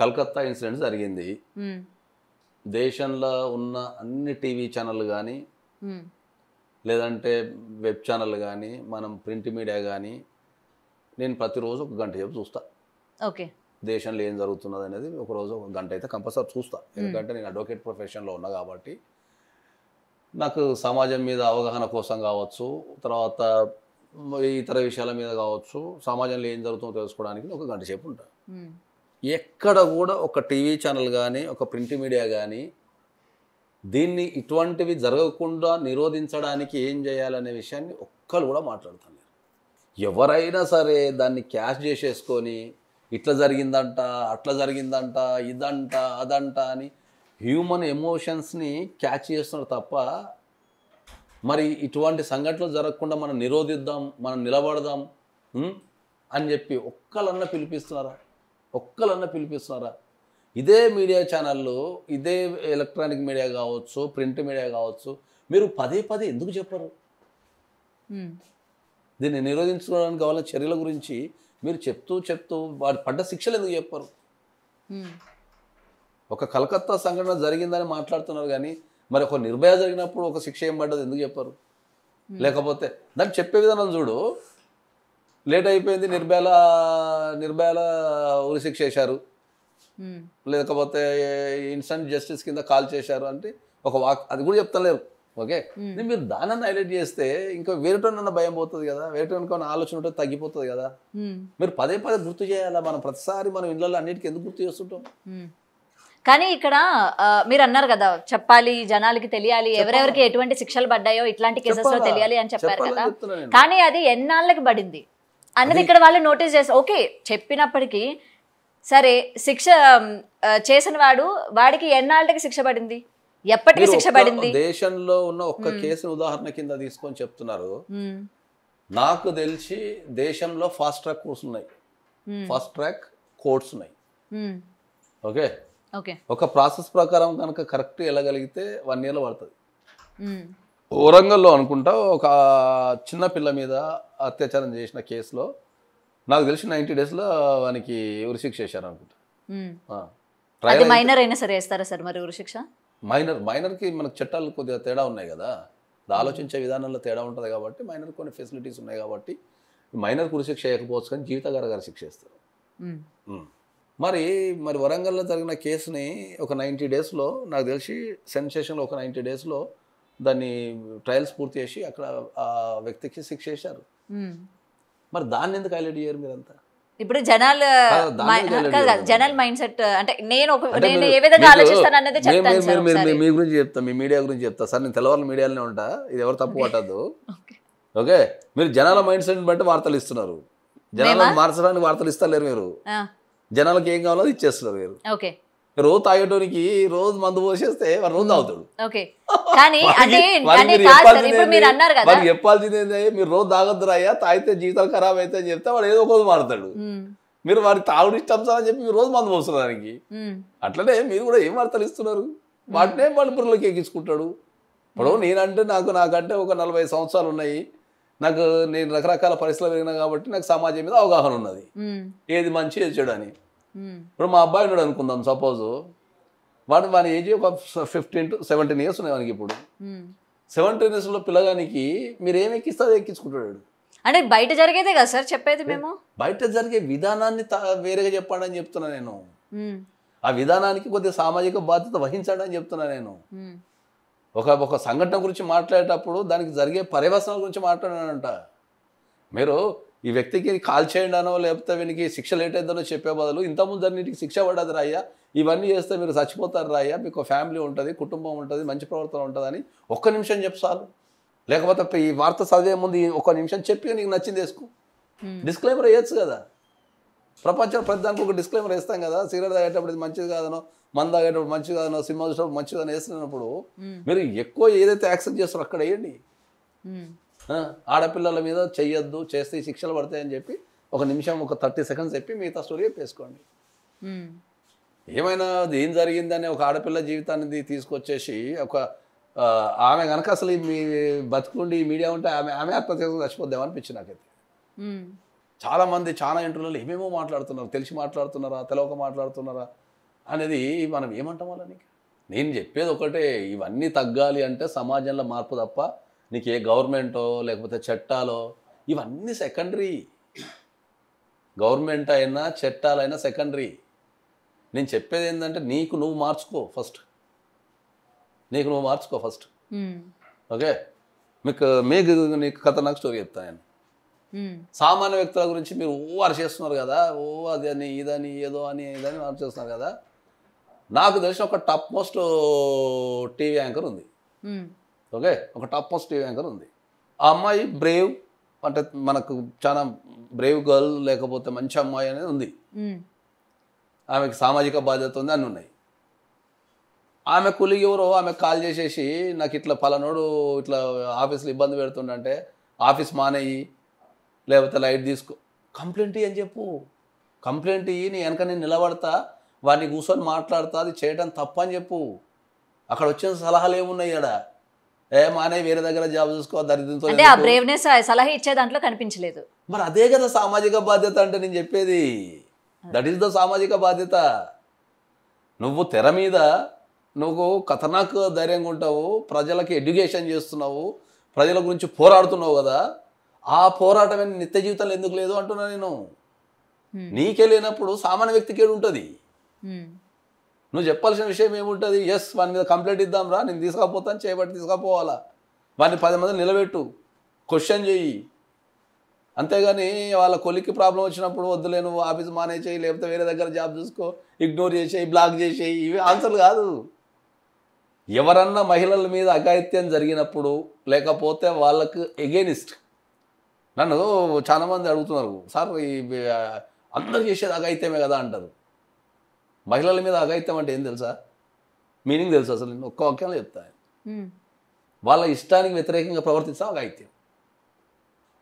కలకత్తా ఇన్సిడెంట్ జరిగింది. దేశంలో ఉన్న అన్ని టీవీ ఛానళ్ళు కానీ లేదంటే వెబ్ ఛానల్ కానీ మనం ప్రింట్ మీడియా కానీ నేను ప్రతిరోజు ఒక గంట సేపు చూస్తా. ఓకే. దేశంలో ఏం జరుగుతున్నది అనేది ఒక రోజు ఒక గంట అయితే కంపల్సరీ చూస్తా. ఎందుకంటే నేను అడ్వకేట్ ప్రొఫెషన్లో ఉన్నా కాబట్టి. నాకు సమాజం మీద అవగాహన కోసం కావచ్చు తర్వాత ఇతర విషయాల మీద కావచ్చు సమాజంలో ఏం జరుగుతుందో తెలుసుకోవడానికి ఒక గంట సేపు ఉంటా. ఉమ్, ఎక్కడ కూడా ఒక టీవీ ఛానల్ కానీ ఒక ప్రింట్ మీడియా కానీ దీన్ని ఇటువంటివి జరగకుండా నిరోధించడానికి ఏం చేయాలనే విషయాన్ని ఒక్కరు కూడా మాట్లాడుతాను ఎవరైనా సరే దాన్ని క్యాష్ చేసేసుకొని ఇట్లా జరిగిందంట అట్లా జరిగిందంట ఇదంట అదంట అని హ్యూమన్ ఎమోషన్స్ని క్యాచ్ చేస్తున్నారు తప్ప మరి ఇటువంటి సంఘటనలు జరగకుండా మనం నిరోధిద్దాం మనం నిలబడదాం అని చెప్పి ఒక్కలన్నా పిలిపిస్తున్నారా? ఒక్కలన్నా పిలిపిస్తున్నారా? ఇదే మీడియా ఛానళ్ళు ఇదే ఎలక్ట్రానిక్ మీడియా కావచ్చు ప్రింట్ మీడియా కావచ్చు మీరు పదే పదే ఎందుకు చెప్పరు? దీన్ని నిరోధించుకోవడానికి కావాలని చర్యల గురించి మీరు చెప్తూ చెప్తూ వాడు పడ్డ శిక్షలు ఎందుకు చెప్పరు? ఒక కలకత్తా సంఘటన జరిగిందని మాట్లాడుతున్నారు కానీ మరి ఒక నిర్భయ జరిగినప్పుడు ఒక శిక్ష ఏం పడ్డది ఎందుకు చెప్పరు? లేకపోతే దాన్ని చెప్పే విధానం చూడు. లేట్ అయిపోయింది నిర్భయాల నిర్భయాల ఉరి శిక్ష వేశారు ఉమ్, లేకపోతే ఇన్స్టంట్ జస్టిస్ కింద కాల్ చేశారు అంటే ఒక వాక్ అది కూడా చెప్తలేరు. ఓకే? Hmm. మీరు దానన్న హైలైట్ చేస్తే ఇంకా వేరేటోనన్న భయం పోతుంది కదా? వేరేటోనికి ఆలోచన ఉంటే తగ్గిపోతుంది కదా? ఉమ్, మీరు పదే పదే గుర్తు చేయాలా? మనం ప్రతిసారి మనం ఇళ్ళల్లో అన్నిటికీ ఎందుకు గుర్తు చేస్తుంటాం. కానీ ఇక్కడ మీరు అన్నారు కదా చెప్పాలి జనాలకి తెలియాలి ఎవరెవరికి ఎటువంటి శిక్షలు పడ్డాయో ఇట్లాంటి కేసెస్లో? తెలియాలి అని చెప్పారు కదా. కానీ అది ఎన్నాళ్ళకి పడింది? అన్నది ఇక్కడ వాళ్ళు నోటీస్ చేస్తారు. ఓకే చెప్పినప్పటికీ సరే శిక్ష చేసిన వాడు వాడికి ఎన్నాళ్ళకి శిక్ష పడింది? ఎప్పటికి శిక్ష పడింది? దేశంలో ఉన్న ఒక్క కేసుని ఉదాహరణ కింద తీసుకొని చెప్తున్నారు. నాకు తెలిసి దేశంలో ఫాస్ట్ ట్రాక్ కోర్స్ ఉన్నాయి. ఫాస్ట్ ట్రాక్ కోర్ట్స్ ఉన్నాయి. ఓకే? ఓకే. ఒక ప్రాసెస్ ప్రకారం కనుక కరెక్ట్ వెళ్ళగలిగితే వన్ ఇయర్లో పడుతుంది. వరంగల్లో అనుకుంటా ఒక చిన్న పిల్ల మీద అత్యాచారం చేసిన కేసులో నాకు తెలిసి నైంటీ డేస్లో వానికి ఉరిశిక్ష చేశారు అనుకుంటా. అది మైనర్ అయినా సరే వేస్తారా సార్ మరి ఉరి శిక్ష మైనర్ మైనర్కి మనకు చట్టాలు కొద్దిగా తేడా ఉన్నాయి కదా. అది ఆలోచించే విధానంలో తేడా ఉంటుంది కాబట్టి మైనర్ కొన్ని ఫెసిలిటీస్ ఉన్నాయి కాబట్టి మైనర్ కురి శిక్ష చేయకపోవచ్చు కానీ జీవిత గారు శిక్ష ఇస్తారు. మరి మరి వరంగల్లో జరిగిన కేసుని ఒక నైంటీ డేస్లో నాకు తెలిసి సెన్సేషన్లో ఒక నైంటీ డేస్లో దాన్ని ట్రయల్స్ పూర్తి చేసి అక్కడ ఆ వ్యక్తికి శిక్ష చేశారు. మరి దాన్ని ఎందుకు హైలైట్ చేయరు మీరంతా? ఇప్పుడు జనాలు. జనాల మైండ్ సెట్ అంటే నేను నేను ఏ విధంగా ఆలోచిస్తాను చెప్తాను. మీ గురించి చెప్తా మీ మీడియా గురించి చెప్తా. సార్ నేను తెల్లవారు మీడియాలోనే ఉంటా ఇది ఎవరు తప్పు పట్టద్దు. ఓకే. మీరు జనాల మైండ్ సెట్ బట్టి వార్తలు ఇస్తున్నారు. జనాలను మార్చడానికి వార్తలు ఇస్తలేరు మీరు. జనాలకు ఏం కావాలో ఇచ్చేస్తున్నారు మీరు. ఓకే. రోజు తాగేటోనికి రోజు మందు పోసేస్తే వాడు రోజు తాగుతాడు. (laughs) వాడికి- చెప్పాల్సింది ఇప్పుడు మీరు రోజు తాగొద్దురా అయ్యా తాగితే జీవితాలు ఖరాబ్ అయితే అని చెప్తే వాడు ఏదో ఒక రోజు మారుతాడు. మీరు వాడికి తాగుడు ఇష్టం సార్ అని చెప్పి మీరు రోజు మందు పోస్తున్నారు దానికి. అట్లనే మీరు కూడా ఏం వార్తలు ఇస్తున్నారు? వాటినే వాళ్ళు బుర్రలోకి ఎక్కించుకుంటాడు. ఇప్పుడు నేనంటే నాకు నాకంటే ఒక నలభై సంవత్సరాలు ఉన్నాయి. నాకు నేను రకరకాల పరిస్థితులు పెరిగినా కాబట్టి నాకు సమాజం మీద అవగాహన ఉన్నది. ఏది మంచి ఏది చెడు అని. ఇప్పుడు మా అబ్బాయి ఉన్నాడు అనుకుందాం సపోజ్ వాడు వాని ఏజ్ ఒక ఫిఫ్టీన్ టు సెవెంటీన్ ఇయర్స్ ఉన్నాయి వానికి ఇప్పుడు. సెవెంటీన్ ఇయర్స్లో పిల్లగానికి మీరు ఏం ఎక్కిస్తే అది ఎక్కించుకుంటాడు అంటే బయట జరిగేదే కదా సార్ చెప్పేది మేము? బయట జరిగే విధానాన్ని వేరేగా చెప్పండి అని చెప్తున్నా నేను. ఉమ్, ఆ విధానానికి కొద్దిగా సామాజిక బాధ్యత వహించండి అని చెప్తున్నా నేను. ఒక ఒక సంఘటన గురించి మాట్లాడేటప్పుడు దానికి జరిగే పర్యవసనాల గురించి మాట్లాడానంట మీరు ఈ వ్యక్తికి కాల్ చేయండి అనో లేకపోతే వీనికి శిక్ష లేట్ అయిందనో చెప్పే బదులు ఇంతకుముందు అన్నిటికి శిక్ష పడదు రాయ్యా ఇవన్నీ చేస్తే మీరు చచ్చిపోతారు రాయ్యా మీకు ఫ్యామిలీ ఉంటుంది కుటుంబం ఉంటుంది మంచి ప్రవర్తన ఉంటుందని ఒక్క నిమిషం చెప్పు చాలు. లేకపోతే ఈ వార్త చదివే ముందు ఈ ఒక్క నిమిషం చెప్పి నీకు నచ్చింది వేసుకో. డిస్క్లైమర్ వేయచ్చు కదా. ప్రపంచం ప్రతిదానికి ఒక డిస్క్లైమర్ వేస్తాం కదా. సిగరెట్ తాగేటప్పుడు ఇది మంచిది కాదనో మందు తాగేటప్పుడు మంచిది కాదనో సినిమా చూసేటప్పుడు మంచిది అని వేస్తున్నప్పుడు మీరు ఎక్కువ ఏదైతే యాక్సెప్ట్ చేస్తారో అక్కడ వేయండి. ఆడపిల్లల మీద చెయ్యొద్దు చేస్తే శిక్షలు పడతాయని చెప్పి ఒక నిమిషం ఒక థర్టీ సెకండ్స్ చెప్పి మిగతా స్టోరీ చెప్పేసుకోండి. ఏమైనా అది ఏం జరిగిందని ఒక ఆడపిల్ల జీవితాన్ని తీసుకొచ్చేసి ఒక ఆమె కనుక అసలు ఈ మీ బతుకుండి ఈ మీడియా ఉంటే ఆమె ఆమె ఆత్మహత్య చచ్చిపోద్దాం అనిపించింది నాకైతే. ఉమ్, చాలా మంది చాలా ఇంటర్వ్యూలలో ఏమేమో మాట్లాడుతున్నారు తెలిసి మాట్లాడుతున్నారా తెలవక మాట్లాడుతున్నారా అనేది మనం ఏమంటాం వాళ్ళని? నేను చెప్పేది ఒకటే ఇవన్నీ తగ్గాలి అంటే సమాజంలో మార్పు తప్ప నీకు ఏ గవర్నమెంటో లేకపోతే చట్టాలో ఇవన్నీ సెకండరీ గవర్నమెంట్ అయినా చట్టాలైనా సెకండరీ నేను చెప్పేది ఏంటంటే నీకు నువ్వు మార్చుకో ఫస్ట్ నీకు నువ్వు మార్చుకో ఫస్ట్ ఓకే మీకు మీకు నీకు కథ నాకు స్టోరీ చెప్తాను నేను. ఉమ్, సామాన్య వ్యక్తుల గురించి మీరు ఓ చేస్తున్నారు కదా ఓ అది అని ఇదని ఏదో అని ఇదని చేస్తున్నారు కదా. నాకు తెలిసిన ఒక టాప్ మోస్ట్ టీవీ యాంకర్ ఉంది. Um, okay? ఒక టాప్ మోస్ట్ టీవీ యాంకర్ ఉంది. ఆ అమ్మాయి బ్రేవ్ అంటే మనకు చాలా బ్రేవ్ గర్ల్ లేకపోతే మంచి అమ్మాయి అనేది ఉంది. ఆమెకి సామాజిక బాధ్యత ఉంది అన్నీ ఉన్నాయి. ఆమె కులిగి ఎవరో ఆమె కాల్ చేసేసి నాకు ఇట్లా పలానోడు ఇట్లా ఆఫీస్లో ఇబ్బంది పెడుతుండంటే ఆఫీస్ మానేయి లేకపోతే లైట్ తీసుకో. కంప్లైంట్ అని చెప్పు. కంప్లైంట్ ఇయ్యి నీ వెనక నేను నిలబడతా వాడిని కూర్చొని మాట్లాడతా అది చేయడం తప్ప అని చెప్పు. అక్కడ వచ్చిన సలహాలు ఏమున్నాయి ఇక్కడ ఏ మానే వేరే దగ్గర జాబ్ చూసుకో దరిద్రంతో అంటే ఆ బ్రేవ్నెస్ సలహా ఇచ్చే దాంట్లో కనిపించలేదు. మరి అదే కదా సామాజిక బాధ్యత అంటే నేను చెప్పేది. దట్ ఈస్ ద సామాజిక బాధ్యత. నువ్వు తెర మీద నువ్వు ఖతర్నాక్ ధైర్యంగా ఉంటావు ప్రజలకి ఎడ్యుకేషన్ చేస్తున్నావు ప్రజల గురించి పోరాడుతున్నావు కదా. ఆ పోరాటమే నిత్య జీవితంలో ఎందుకు లేదు అంటున్నా నేను. నీకే లేనప్పుడు సామాన్య వ్యక్తికి ఏడు ఉంటుంది నువ్వు చెప్పాల్సిన విషయం ఏముంటుంది? ఎస్ వాని మీద కంప్లైంట్ ఇద్దాం రా నేను తీసుకపోతాను చేయబట్టి తీసుకపోవాలా? వాడిని పది మంది నిలబెట్టు క్వశ్చన్ చెయ్యి. అంతేగాని వాళ్ళ కొలిక్కి ప్రాబ్లం వచ్చినప్పుడు వద్దులే నువ్వు ఆఫీస్ మానేసేయి లేకపోతే వేరే దగ్గర జాబ్ చూసుకో ఇగ్నోర్ చేసేయి బ్లాక్ చేసేయి ఇవి ఆన్సర్లు కాదు. ఎవరన్నా మహిళల మీద అఘాయిత్యం జరిగినప్పుడు లేకపోతే వాళ్ళకు ఎగెనిస్ట్ నన్ను చాలామంది అడుగుతున్నారు సార్ ఈ అందరు చేసేది అఘాయిత్యమే కదా అంటారు. మహిళల మీద అఘాయిత్యం అంటే ఏం తెలుసా? మీనింగ్ తెలుసు అసలు? నేను ఒక్క వాక్యంలో చెప్తాను ఉమ్, వాళ్ళ ఇష్టానికి వ్యతిరేకంగా ప్రవర్తించడం అఘాయిత్యం.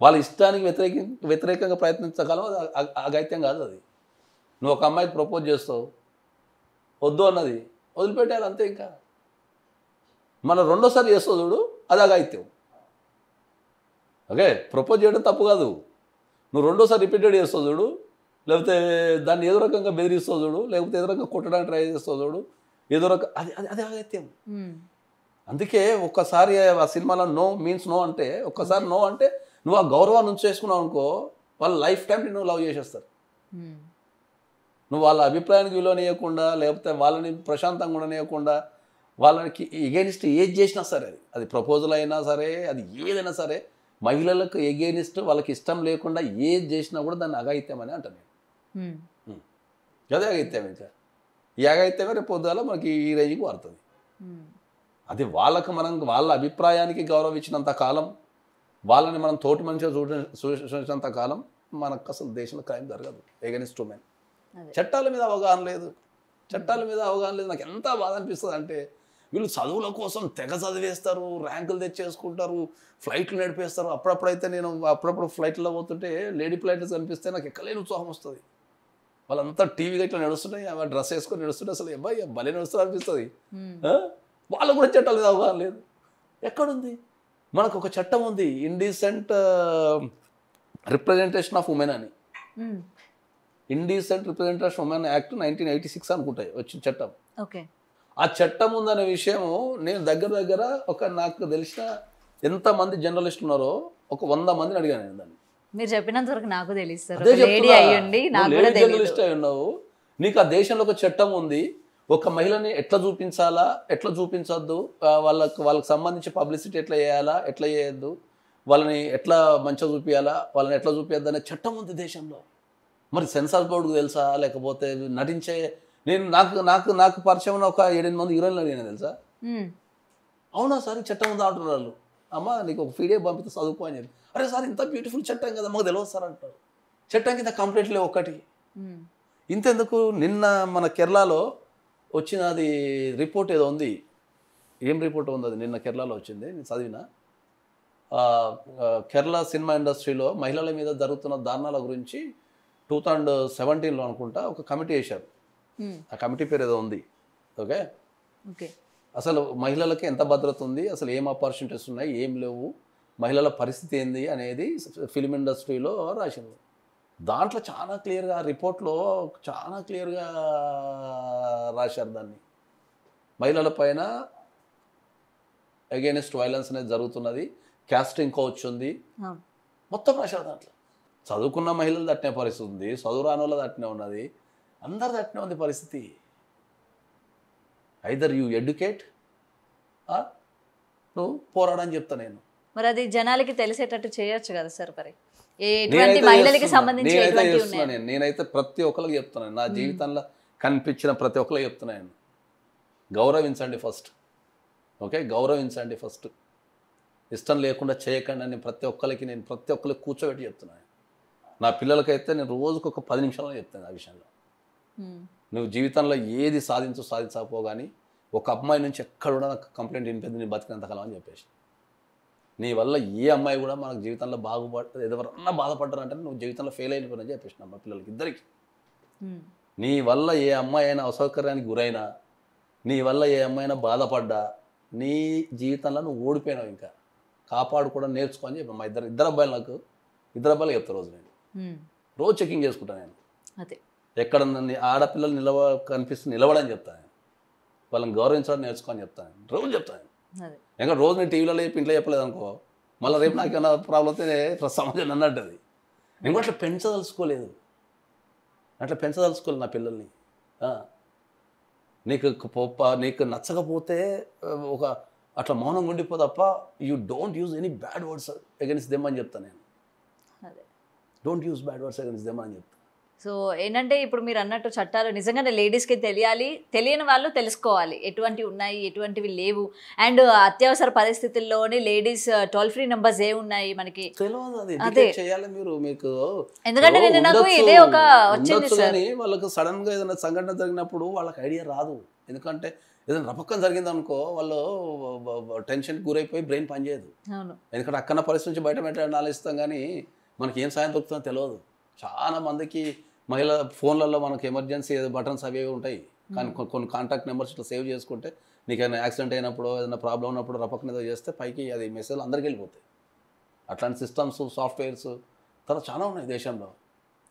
వాళ్ళ ఇష్టానికి వ్యతిరేక వ్యతిరేకంగా ప్రయత్నించగలం అది అఘాయిత్యం కాదు అది. నువ్వు ఒక అమ్మాయికి ప్రపోజ్ చేస్తావు. వద్దు అన్నది. వదిలిపెట్టాలి అంతే ఇంకా. మన రెండోసారి చేస్తావు చూడు అది అఘాయిత్యం. ఓకే? ప్రపోజ్ చేయడం తప్పు కాదు. నువ్వు రెండోసారి రిపీటెడ్ చేస్తావు చూడు లేకపోతే దాన్ని ఏదో రకంగా బెదిరిస్తావు చూడు లేకపోతే ఏదో రకంగా కొట్టడానికి ట్రై చేస్తావు చూడు ఏదో రకం అది అది అది ఉమ్, అందుకే ఒక్కసారి ఆ సినిమాలో నో మీన్స్ నో అంటే ఒక్కసారి నో అంటే నువ్వు ఆ గౌరవాన్ని ఉంచేసుకున్నావు అనుకో వాళ్ళు లైఫ్ టైం నువ్వు లవ్ చేసేస్తారు. నువ్వు వాళ్ళ అభిప్రాయానికి విలువనియకుండా లేకపోతే వాళ్ళని ప్రశాంతంగా ఉండనియకుండా వాళ్ళకి ఎగెనిస్ట్ ఏది చేసినా సరే అది. అది ప్రపోజల్ అయినా సరే అది ఏదైనా సరే మహిళలకు ఎగెనిస్ట్ వాళ్ళకి ఇష్టం లేకుండా ఏది చేసినా కూడా దాన్ని అఘాయిత్యం అని అంటాను అదే అఘాయిత్యం ఇంకా. ఈ అఘాయిత్యమే రేపు పొద్దుగాల మనకి ఈ రేంజ్కి మారుతుంది. ఉమ్, అది వాళ్ళకు మనం వాళ్ళ అభిప్రాయానికి గౌరవించినంత కాలం వాళ్ళని మనం తోటి మనిషిగా చూడ చూసినంత కాలం మనకు అసలు దేశంలో క్రైమ్ జరగదు. Against women. చట్టాల మీద అవగాహన లేదు. చట్టాల మీద అవగాహన లేదు. నాకు ఎంత బాధ అనిపిస్తుంది అంటే వీళ్ళు చదువుల కోసం తెగ చదివేస్తారు ర్యాంకులు తెచ్చేసుకుంటారు ఫ్లైట్లు నడిపేస్తారు. అప్పుడప్పుడైతే నేను అప్పుడప్పుడు ఫ్లైట్లో పోతుంటే లేడీ ఫ్లైట్స్ కనిపిస్తే నాకు ఎక్కలేని ఉత్సాహం వస్తుంది. వాళ్ళంతా టీవీగా ఇట్లా నడుస్తున్నాయి ఆ డ్రెస్ వేసుకొని నడుస్తుంటే అసలు అబ్బాయి భలే నడుస్తారు అనిపిస్తుంది? వాళ్ళకు కూడా చట్టాల మీద అవగాహన లేదు. ఎక్కడుంది? మనకు ఒక చట్టం ఉంది ఇండీసెంట్ రిప్రజెంటేషన్ ఆఫ్ ఉమెన్ అని. Indecent representation women act nineteen eighty six అనుకుంటాయి వచ్చిన చట్టం. ఓకే. ఆ చట్టం ఉందనే విషయము నేను దగ్గర దగ్గర ఒక నాకు తెలిసిన ఎంతమంది జర్నలిస్టులు ఉన్నారో ఒక వంద మందిని అడిగాను నేను దాన్ని. మీరు చెప్పినంత వరకు నాకు తెలుసు సార్. అదే లేడీ చెప్తున్నా. అయ్యండి నాకు నువ్వు కూడా లేడీ తెలియదు జర్నలిస్ట్ అయి ఉన్నావు. నీకు ఆ దేశంలో ఒక చట్టం ఉంది. ఒక మహిళని ఎట్లా చూపించాలా ఎట్లా చూపించొద్దు? వాళ్ళకి వాళ్ళకి సంబంధించి పబ్లిసిటీ ఎట్లా చేయాలా ఎట్లా చేయొద్దు? వాళ్ళని ఎట్లా మంచిగా చూపించాలా వాళ్ళని ఎట్లా చూపించద్దు అనే చట్టం ఉంది దేశంలో. మరి సెన్సార్ బోర్డుకు తెలుసా? లేకపోతే నటించే నేను నాకు నాకు నాకు పరిచయం ఉన్న ఒక ఏడెనిమిది మంది హీరోయిన్లు అడిగిన తెలుసా? అవునా సార్ చట్టం ఉందా అంటున్నారు వాళ్ళు. అమ్మ నీకు ఒక పీడిఎఫ్ పంపితే చదువుకో అని చెప్పి. అరే సార్ ఇంత బ్యూటిఫుల్ చట్టం కదా మాకు తెలియదు సార్ అంటారు. చట్టం కింద కంప్లీట్ లేవు ఒకటి. ఇంతెందుకు? నిన్న మన కేరళలో వచ్చిన అది రిపోర్ట్ ఏదో ఉంది. ఏం రిపోర్ట్ ఉంది అది? నిన్న కేరళలో వచ్చింది నేను చదివిన. కేరళ సినిమా ఇండస్ట్రీలో మహిళల మీద జరుగుతున్న దారుణాల గురించి టూ థౌజండ్ సెవెంటీన్లో అనుకుంటా ఒక కమిటీ వేశారు. ఆ కమిటీ పేరు ఏదో ఉంది. ఓకే? ఓకే. అసలు మహిళలకి ఎంత భద్రత ఉంది? అసలు ఏం ఆపర్చునిటీస్ ఉన్నాయి? ఏం లేవు? మహిళల పరిస్థితి ఏంది అనేది ఫిలిం ఇండస్ట్రీలో రాసింది. దాంట్లో చాలా క్లియర్గా రిపోర్ట్లో చాలా క్లియర్గా రాశారు దాన్ని. మహిళల పైన అగేనెస్ట్ వైలెన్స్ అనేది జరుగుతున్నది. క్యాస్టింగ్ కోచ్ ఉంది. మొత్తం రాశారు దాంట్లో. చదువుకున్న మహిళలు దట్టిన పరిస్థితి ఉంది. చదువు రాని వాళ్ళ దట్టినే ఉన్నది. అందరు దట్టినే ఉంది పరిస్థితి. ఐదర్ యూ ఎడ్యుకేట్ నువ్వు పోరాడని చెప్తా నేను. మరి అది జనాలకి తెలిసేటట్టు చేయొచ్చు కదా సార్ మరి? ఎటువంటి మహిళలకి. సంబంధించి నేనైతే ఎటువంటి చేస్తున్నా ఉన్నాయి? నేను. నేనైతే ప్రతి ఒక్కరికి చెప్తున్నాను. నా జీవితంలో కనిపించిన ప్రతి ఒక్కరికి చెప్తున్నాను గౌరవించండి ఫస్ట్. ఓకే? గౌరవించండి ఫస్ట్. ఇష్టం లేకుండా చేయకండి అని ప్రతి ఒక్కరికి నేను ప్రతి ఒక్కరికి కూర్చోబెట్టి చెప్తున్నాను నా పిల్లలకైతే నేను రోజుకు ఒక పది నిమిషాలు చెప్తాను ఆ విషయంలో. నువ్వు జీవితంలో ఏది సాధించు సాధించకపో కానీ ఒక అమ్మాయి నుంచి ఎక్కడ కూడా నాకు కంప్లైంట్ వినిపింది నేను బతికినంతకాలం అని చెప్పేసి. నీ వల్ల ఏ అమ్మాయి కూడా మనకు జీవితంలో బాగుపడ ఎవరన్నా బాధపడ్డారంటే నువ్వు జీవితంలో ఫెయిల్ అయిపోయినని చెప్పేసిన మా పిల్లలకి ఇద్దరికి. నీ వల్ల ఏ అమ్మాయి అయినా అసౌకర్యానికి గురైనా నీ వల్ల ఏ అమ్మాయి అయినా బాధపడ్డా నీ జీవితంలో నువ్వు ఓడిపోయినావు ఇంకా. కాపాడుకోవడం నేర్చుకో అని చెప్పి మా ఇద్దరు ఇద్దరు అబ్బాయిలు నాకు ఇద్దరు అబ్బాయిలు చెప్తా రోజు నేను. రోజు చెకింగ్ చేసుకుంటాను నేను. అదే. ఎక్కడ నన్ను ఆడపిల్లలు నిలవ కనిపిస్తూ నిలవడని చెప్తాను వాళ్ళని గౌరవించడం నేర్చుకో అని చెప్తాను రోజు చెప్తాను అదే. ఇంకా రోజు నేను టీవీలో చెప్పి ఇంట్లో చెప్పలేదు అనుకో మళ్ళీ రేపు నాకు ఏమైనా ప్రాబ్లం అయితే సమాజం అన్నట్టు అది నేను కూడా అట్లా పెంచదలుచుకోలేదు. అట్లా పెంచదలుచుకోలేదు నా పిల్లల్ని. నీకు పోప్ప నీకు నచ్చకపోతే ఒక అట్లా మౌనంగా ఉండిపో తప్ప you don't use any bad words against them అని చెప్తాను నేను. Don't use bad words against them అని చెప్తా. సో ఏంటంటే ఇప్పుడు మీరు అన్నట్టు చట్టాలు నిజంగానే లేడీస్కి తెలియాలి తెలియని వాళ్ళు తెలుసుకోవాలి. ఎటువంటివి ఉన్నాయి ఎటువంటివి లేవు. అండ్ అత్యవసర పరిస్థితుల్లోని లేడీస్ టోల్ ఫ్రీ నెంబర్స్ ఏ ఉన్నాయి మనకి? అది. చేయాలి మీరు మీకు. ఎందుకంటే నేను నాకు ఇదే ఒక వచ్చింది సార్. వాళ్ళకి సడన్గా ఏదైనా సంఘటన జరిగినప్పుడు వాళ్ళకి ఐడియా రాదు. ఎందుకంటే ఏదైనా రపక్కన జరిగింది అనుకో వాళ్ళు టెన్షన్ గురైపోయి బ్రెయిన్ పనిచేయదు. ఎందుకంటే అక్కన్న పరిస్థితి నుంచి బయట పెట్టాలని ఆలోచిస్తాం కానీ మనకి ఏం సాయం దొరుకుతుందో తెలియదు చాలా మందికి మహిళ ఫోన్లలో మనకి ఎమర్జెన్సీ బటన్స్ అవి ఉంటాయి. కానీ కొన్ని కాంటాక్ట్ నెంబర్స్ ఇట్లా సేవ్ చేసుకుంటే నీకు ఏదైనా యాక్సిడెంట్ అయినప్పుడు ఏదైనా ప్రాబ్లం ఉన్నప్పుడు రపక్కన ఏదో చేస్తే పైకి అది మెసేజ్ అందరికీ వెళ్ళిపోతాయి. అట్లాంటి సిస్టమ్స్ సాఫ్ట్వేర్స్ తర్వాత చాలా ఉన్నాయి దేశంలో.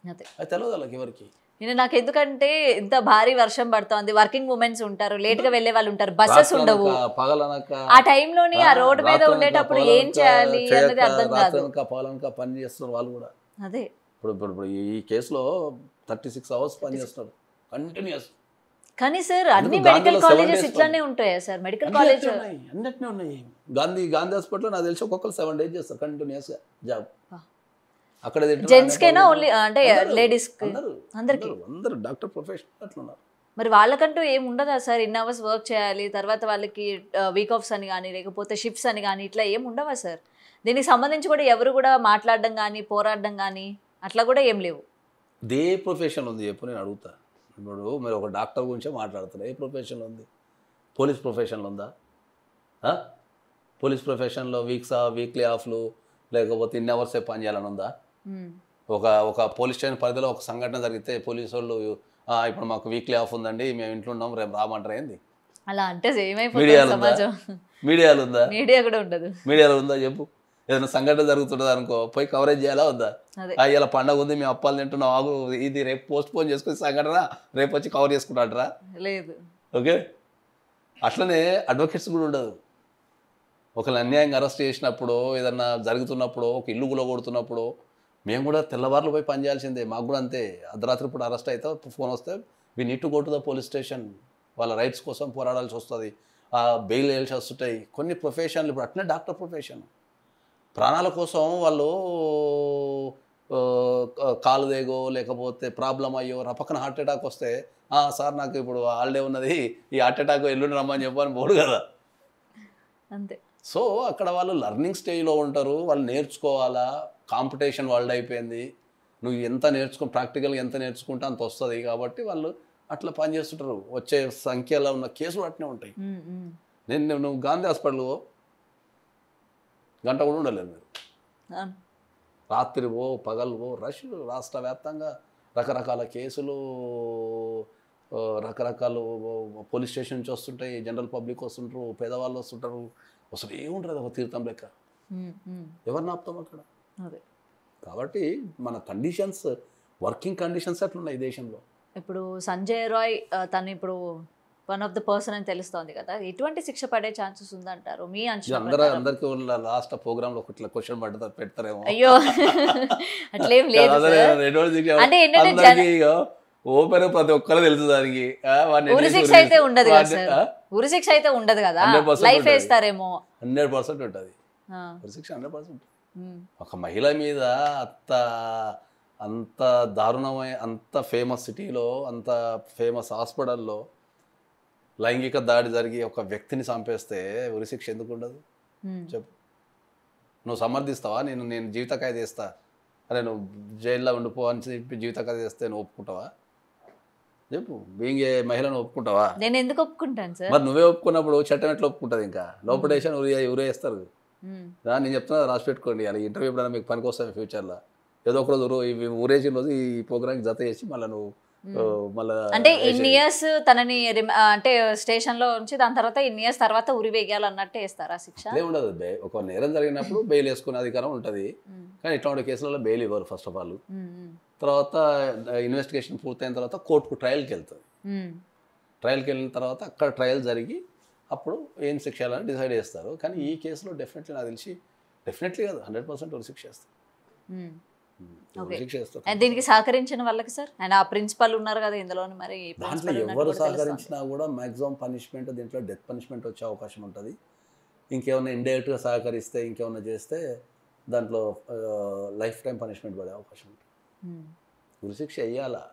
అదే. తెలియదు వాళ్ళకి ఎవరికి. నేను నాకు ఎందుకంటే ఇంత భారీ వర్షం పడుతోంది వర్కింగ్ ఉమెన్స్ ఉంటారు లేట్గా వెళ్ళే వాళ్ళు ఉంటారు బస్సెస్ ఉండవు. ఆ టైంలోని ఆ రోడ్డు మీద ఉండేటప్పుడు ఏం చేయాలి అన్నది అర్థం కాదు. పని చేస్తున్నారు వాళ్ళు కూడా. అదే. ఇప్పుడు ఇప్పుడు ఇప్పుడు ఈ- కేసులో థర్టీ సిక్స్ అవర్స్ పని చేస్తున్నారు కంటిన్యూస్ కానీ సార్ అన్ని మెడికల్ కాలేజెస్ ఇట్లానే ఉంటాయా సార్? మెడికల్ కాలేజ్ అన్నిటినీ ఉన్నాయి. గాంధీ గాంధీ హాస్పిటల్లో నాకు తెలిసి ఒక్కొక్కరు సెవెన్ డేస్ చేస్తారు కంటిన్యూస్గా జాబ్. Ah. అక్కడ జెంట్స్ కేనా ఓన్లీ అంటే లేడీస్ అందరికీ? అందరూ, డాక్టర్ ప్రొఫెషన్ అట్లున్నారు మరి వాళ్ళకంటూ ఏం ఉండదా సార్? ఇన్ అవర్స్ వర్క్ చేయాలి తర్వాత వాళ్ళకి వీక్ ఆఫ్స్ అని కానీ లేకపోతే షిఫ్ట్స్ అని కానీ ఇట్లా ఏం ఉండవా సార్? దీనికి సంబంధించి కూడా ఎవరు కూడా మాట్లాడడం కానీ పోరాడడం కానీ అట్లా కూడా ఏం లేవు. దే ప్రొఫెషన్ ఉంది చెప్పు నేను అడుగుతా. ఇప్పుడు మీరు ఒక డాక్టర్ గురించే మాట్లాడుతున్నారు ఏ ప్రొఫెషన్ ఉంది? పోలీస్ ప్రొఫెషన్లో ఉందా? పోలీస్ ప్రొఫెషన్లో వీక్స్ వీక్లీ ఆఫ్లు లేకపోతే ఇన్ని అవర్సే పని చేయాలని ఉందా. ఒక ఒక పోలీస్ స్టేషన్ పరిధిలో ఒక సంఘటన జరిగితే పోలీసు వాళ్ళు "ఆ, ఇప్పుడు మాకు వీక్లీ ఆఫ్ ఉందండి మేము ఇంట్లో ఉన్నాం రేపు రామంటారు ఏంది? అలా అంటే మీడియాలో ఉందా? మీడియాలో ఉందా? మీడియా కూడా ఉండదు. మీడియాలో ఉందా చెప్పు? ఏదైనా సంఘటన జరుగుతుంటుంది అనుకో పోయి కవరేజ్ చేయాలా వద్దా? ఇలా పండగ ఉంది మేము అప్పాలు తింటున్నాం ఆగు ఇది రేపు పోస్ట్ పోన్ చేసుకుని సంఘటన రేపు వచ్చి కవర్ చేసుకుంటాడరా. లేదు. ఓకే? అట్లనే అడ్వకేట్స్ కూడా ఉండదు. ఒకళ్ళు అన్యాయంగా అరెస్ట్ చేసినప్పుడు ఏదన్నా జరుగుతున్నప్పుడు ఒక ఇల్లు కొడుతున్నప్పుడు మేము కూడా తెల్లవారులు పోయి పని చేయాల్సిందే మాకు కూడా అంతే. అర్ధరాత్రి ఇప్పుడు అరెస్ట్ అయితే ఫోన్ వస్తే we need to go to the police station వాళ్ళ రైట్స్ కోసం పోరాడాల్సి వస్తుంది. ఆ బెయిల్ వేయాల్సి వస్తుంటాయి. కొన్ని ప్రొఫెషన్లు ఇప్పుడు అట్లనే డాక్టర్ ప్రొఫెషన్ ప్రాణాల కోసం వాళ్ళు కాలు దేగో లేకపోతే ప్రాబ్లం అయ్యో పక్కన హార్ట్ అటాక్ వస్తే "ఆ, సార్ నాకు ఇప్పుడు హాలిడే ఉన్నది ఈ హార్ట్ అటాక్ ఎల్లుండి రమ్మని చెప్పని పోడు కదా. అంతే. సో అక్కడ వాళ్ళు లర్నింగ్ స్టేజ్లో ఉంటారు వాళ్ళు నేర్చుకోవాలా? కాంపిటీషన్ వరల్డ్ అయిపోయింది. నువ్వు ఎంత నేర్చుకో ప్రాక్టికల్గా ఎంత నేర్చుకుంటే అంత వస్తుంది కాబట్టి వాళ్ళు అట్లా పని చేస్తుంటారు వచ్చే సంఖ్యలో ఉన్న కేసులు అట్నే ఉంటాయి. నేను నువ్వు గాంధీ హాస్పిటల్ గంట కూడా ఉండలేదు మీరు. అవును. రాత్రి ఓ పగలు ఓ రష్ రాష్ట్ర వ్యాప్తంగా రకరకాల కేసులు రకరకాల పోలీస్ స్టేషన్ నుంచి వస్తుంటాయి జనరల్ పబ్లిక్ వస్తుంటారు పేదవాళ్ళు వస్తుంటారు. అసలు ఏముంటుంది ఒక తీర్థం లెక్క. ఎవరిని ఆపుతాం అక్కడ? అదే. కాబట్టి మన కండిషన్స్ వర్కింగ్ కండిషన్స్ అట్లున్నాయి ఈ దేశంలో? ఇప్పుడు సంజయ్ రాయ్ తను ఇప్పుడు వన్ ఆఫ్ ద పర్సన్ అని తెలుస్తోంది కదా. ఎటువంటి శిక్ష పడే ఛాన్సెస్ ఉందంటారు. మీ అందరూ. అందరికీ లాస్ట్ ప్రోగ్రామ్లో ఇట్లా క్వశ్చన్ పడతారు పెడతారేమో. అయ్యో. అట్లేం (laughs) లేదు అంటే ఏంటంటే ఓపెన్ ప్రతి ఒక్కరు తెలుసు దానికి. ఆ, వాడిని ఉరి ఎన్ని శిక్ష ఉరి- అయితే ఉండదు కదా? ఉరి శిక్ష అయితే ఉండదు కదా. 100% లైఫ్. వేస్తారేమో. హండ్రెడ్ పర్సెంట్ ఉంటుంది. శిక్ష హండ్రెడ్ పర్సెంట్. ఒక మహిళ మీద అంత అంత దారుణమై అంత ఫేమస్ సిటీలో అంత ఫేమస్ హాస్పిటల్లో లైంగిక దాడి జరిగి ఒక వ్యక్తిని చంపేస్తే ఉరిశిక్ష ఎందుకు ఉండదు. చెప్పు. నువ్వు సమర్థిస్తావా? నేను నేను జీవిత ఖైదు చేస్తా. అరే నువ్వు జైల్లో ఉండిపో అని చెప్పి జీవిత ఖైదు చేస్తే నువ్వు ఒప్పుకుంటావా? చెప్పు. బీయింగ్ ఏ మహిళను ఒప్పుకుంటావా? నేను ఎందుకు ఒప్పుకుంటాను సార్? మరి నువ్వే ఒప్పుకున్నప్పుడు చట్టం ఎట్లా ఒప్పుకుంటుంది ఇంకా? లోపడేషన్ ఉరి ఉరేస్తారు నేను చెప్తున్నా రాసి పెట్టుకోండి. అలా ఇంటర్వ్యూ ఎప్పుడైనా మీకు పనికి వస్తాయి ఫ్యూచర్లో? ఏదో ఒక రోజు ఊరేసిన రోజు ఈ ప్రోగ్రామ్కి జత చేసి మళ్ళీ నువ్వు మళ్ళా అంటే ఇన్ని. ఇయర్స్ తనని అంటే స్టేషన్లో ఉంచి దాని తర్వాత ఇన్ని ఇయర్స్ తర్వాత ఉరి వేయాలన్నట్టు వేస్తారా శిక్ష? ఉండదు. ఒక నేరం జరిగినప్పుడు (laughs) బెయిల్ వేసుకునే అధికారం ఉంటుంది. కానీ ఇట్లాంటి కేసులలో బెయిల్ ఇవ్వరు ఫస్ట్ ఆఫ్ ఆల్. తర్వాత ఇన్వెస్టిగేషన్ పూర్తయిన తర్వాత కోర్టుకు ట్రయల్కి వెళ్తుంది. ట్రయల్కి వెళ్ళిన తర్వాత అక్కడ ట్రయల్ జరిగి అప్పుడు ఏం శిక్ష అని డిసైడ్ చేస్తారు. కానీ ఈ కేసులో డెఫినెట్లీ నాకు తెలిసి డెఫినెట్లీ కాదు హండ్రెడ్ పర్సెంట్ ఉరి శిక్ష చేస్తారు. అండ్ దీనికి సహకరించిన వాళ్ళకి సార్? అండ్ ఆ ప్రిన్సిపల్ ఉన్నారు కదా ఇందులో మరి దాంట్లో ఎవరు. సహకరించినా కూడా మ్యాక్సిమం పనిష్మెంట్ దీంట్లో డెత్ పనిష్మెంట్ వచ్చే అవకాశం ఉంటుంది. ఇంకేమైనా ఇండైరెక్ట్గా సహకరిస్తే ఇంకేమైనా చేస్తే దాంట్లో లైఫ్ టైం పనిష్మెంట్ పడే అవకాశం ఉంటుంది. ఉమ్. ఉరిశిక్ష వేయాలా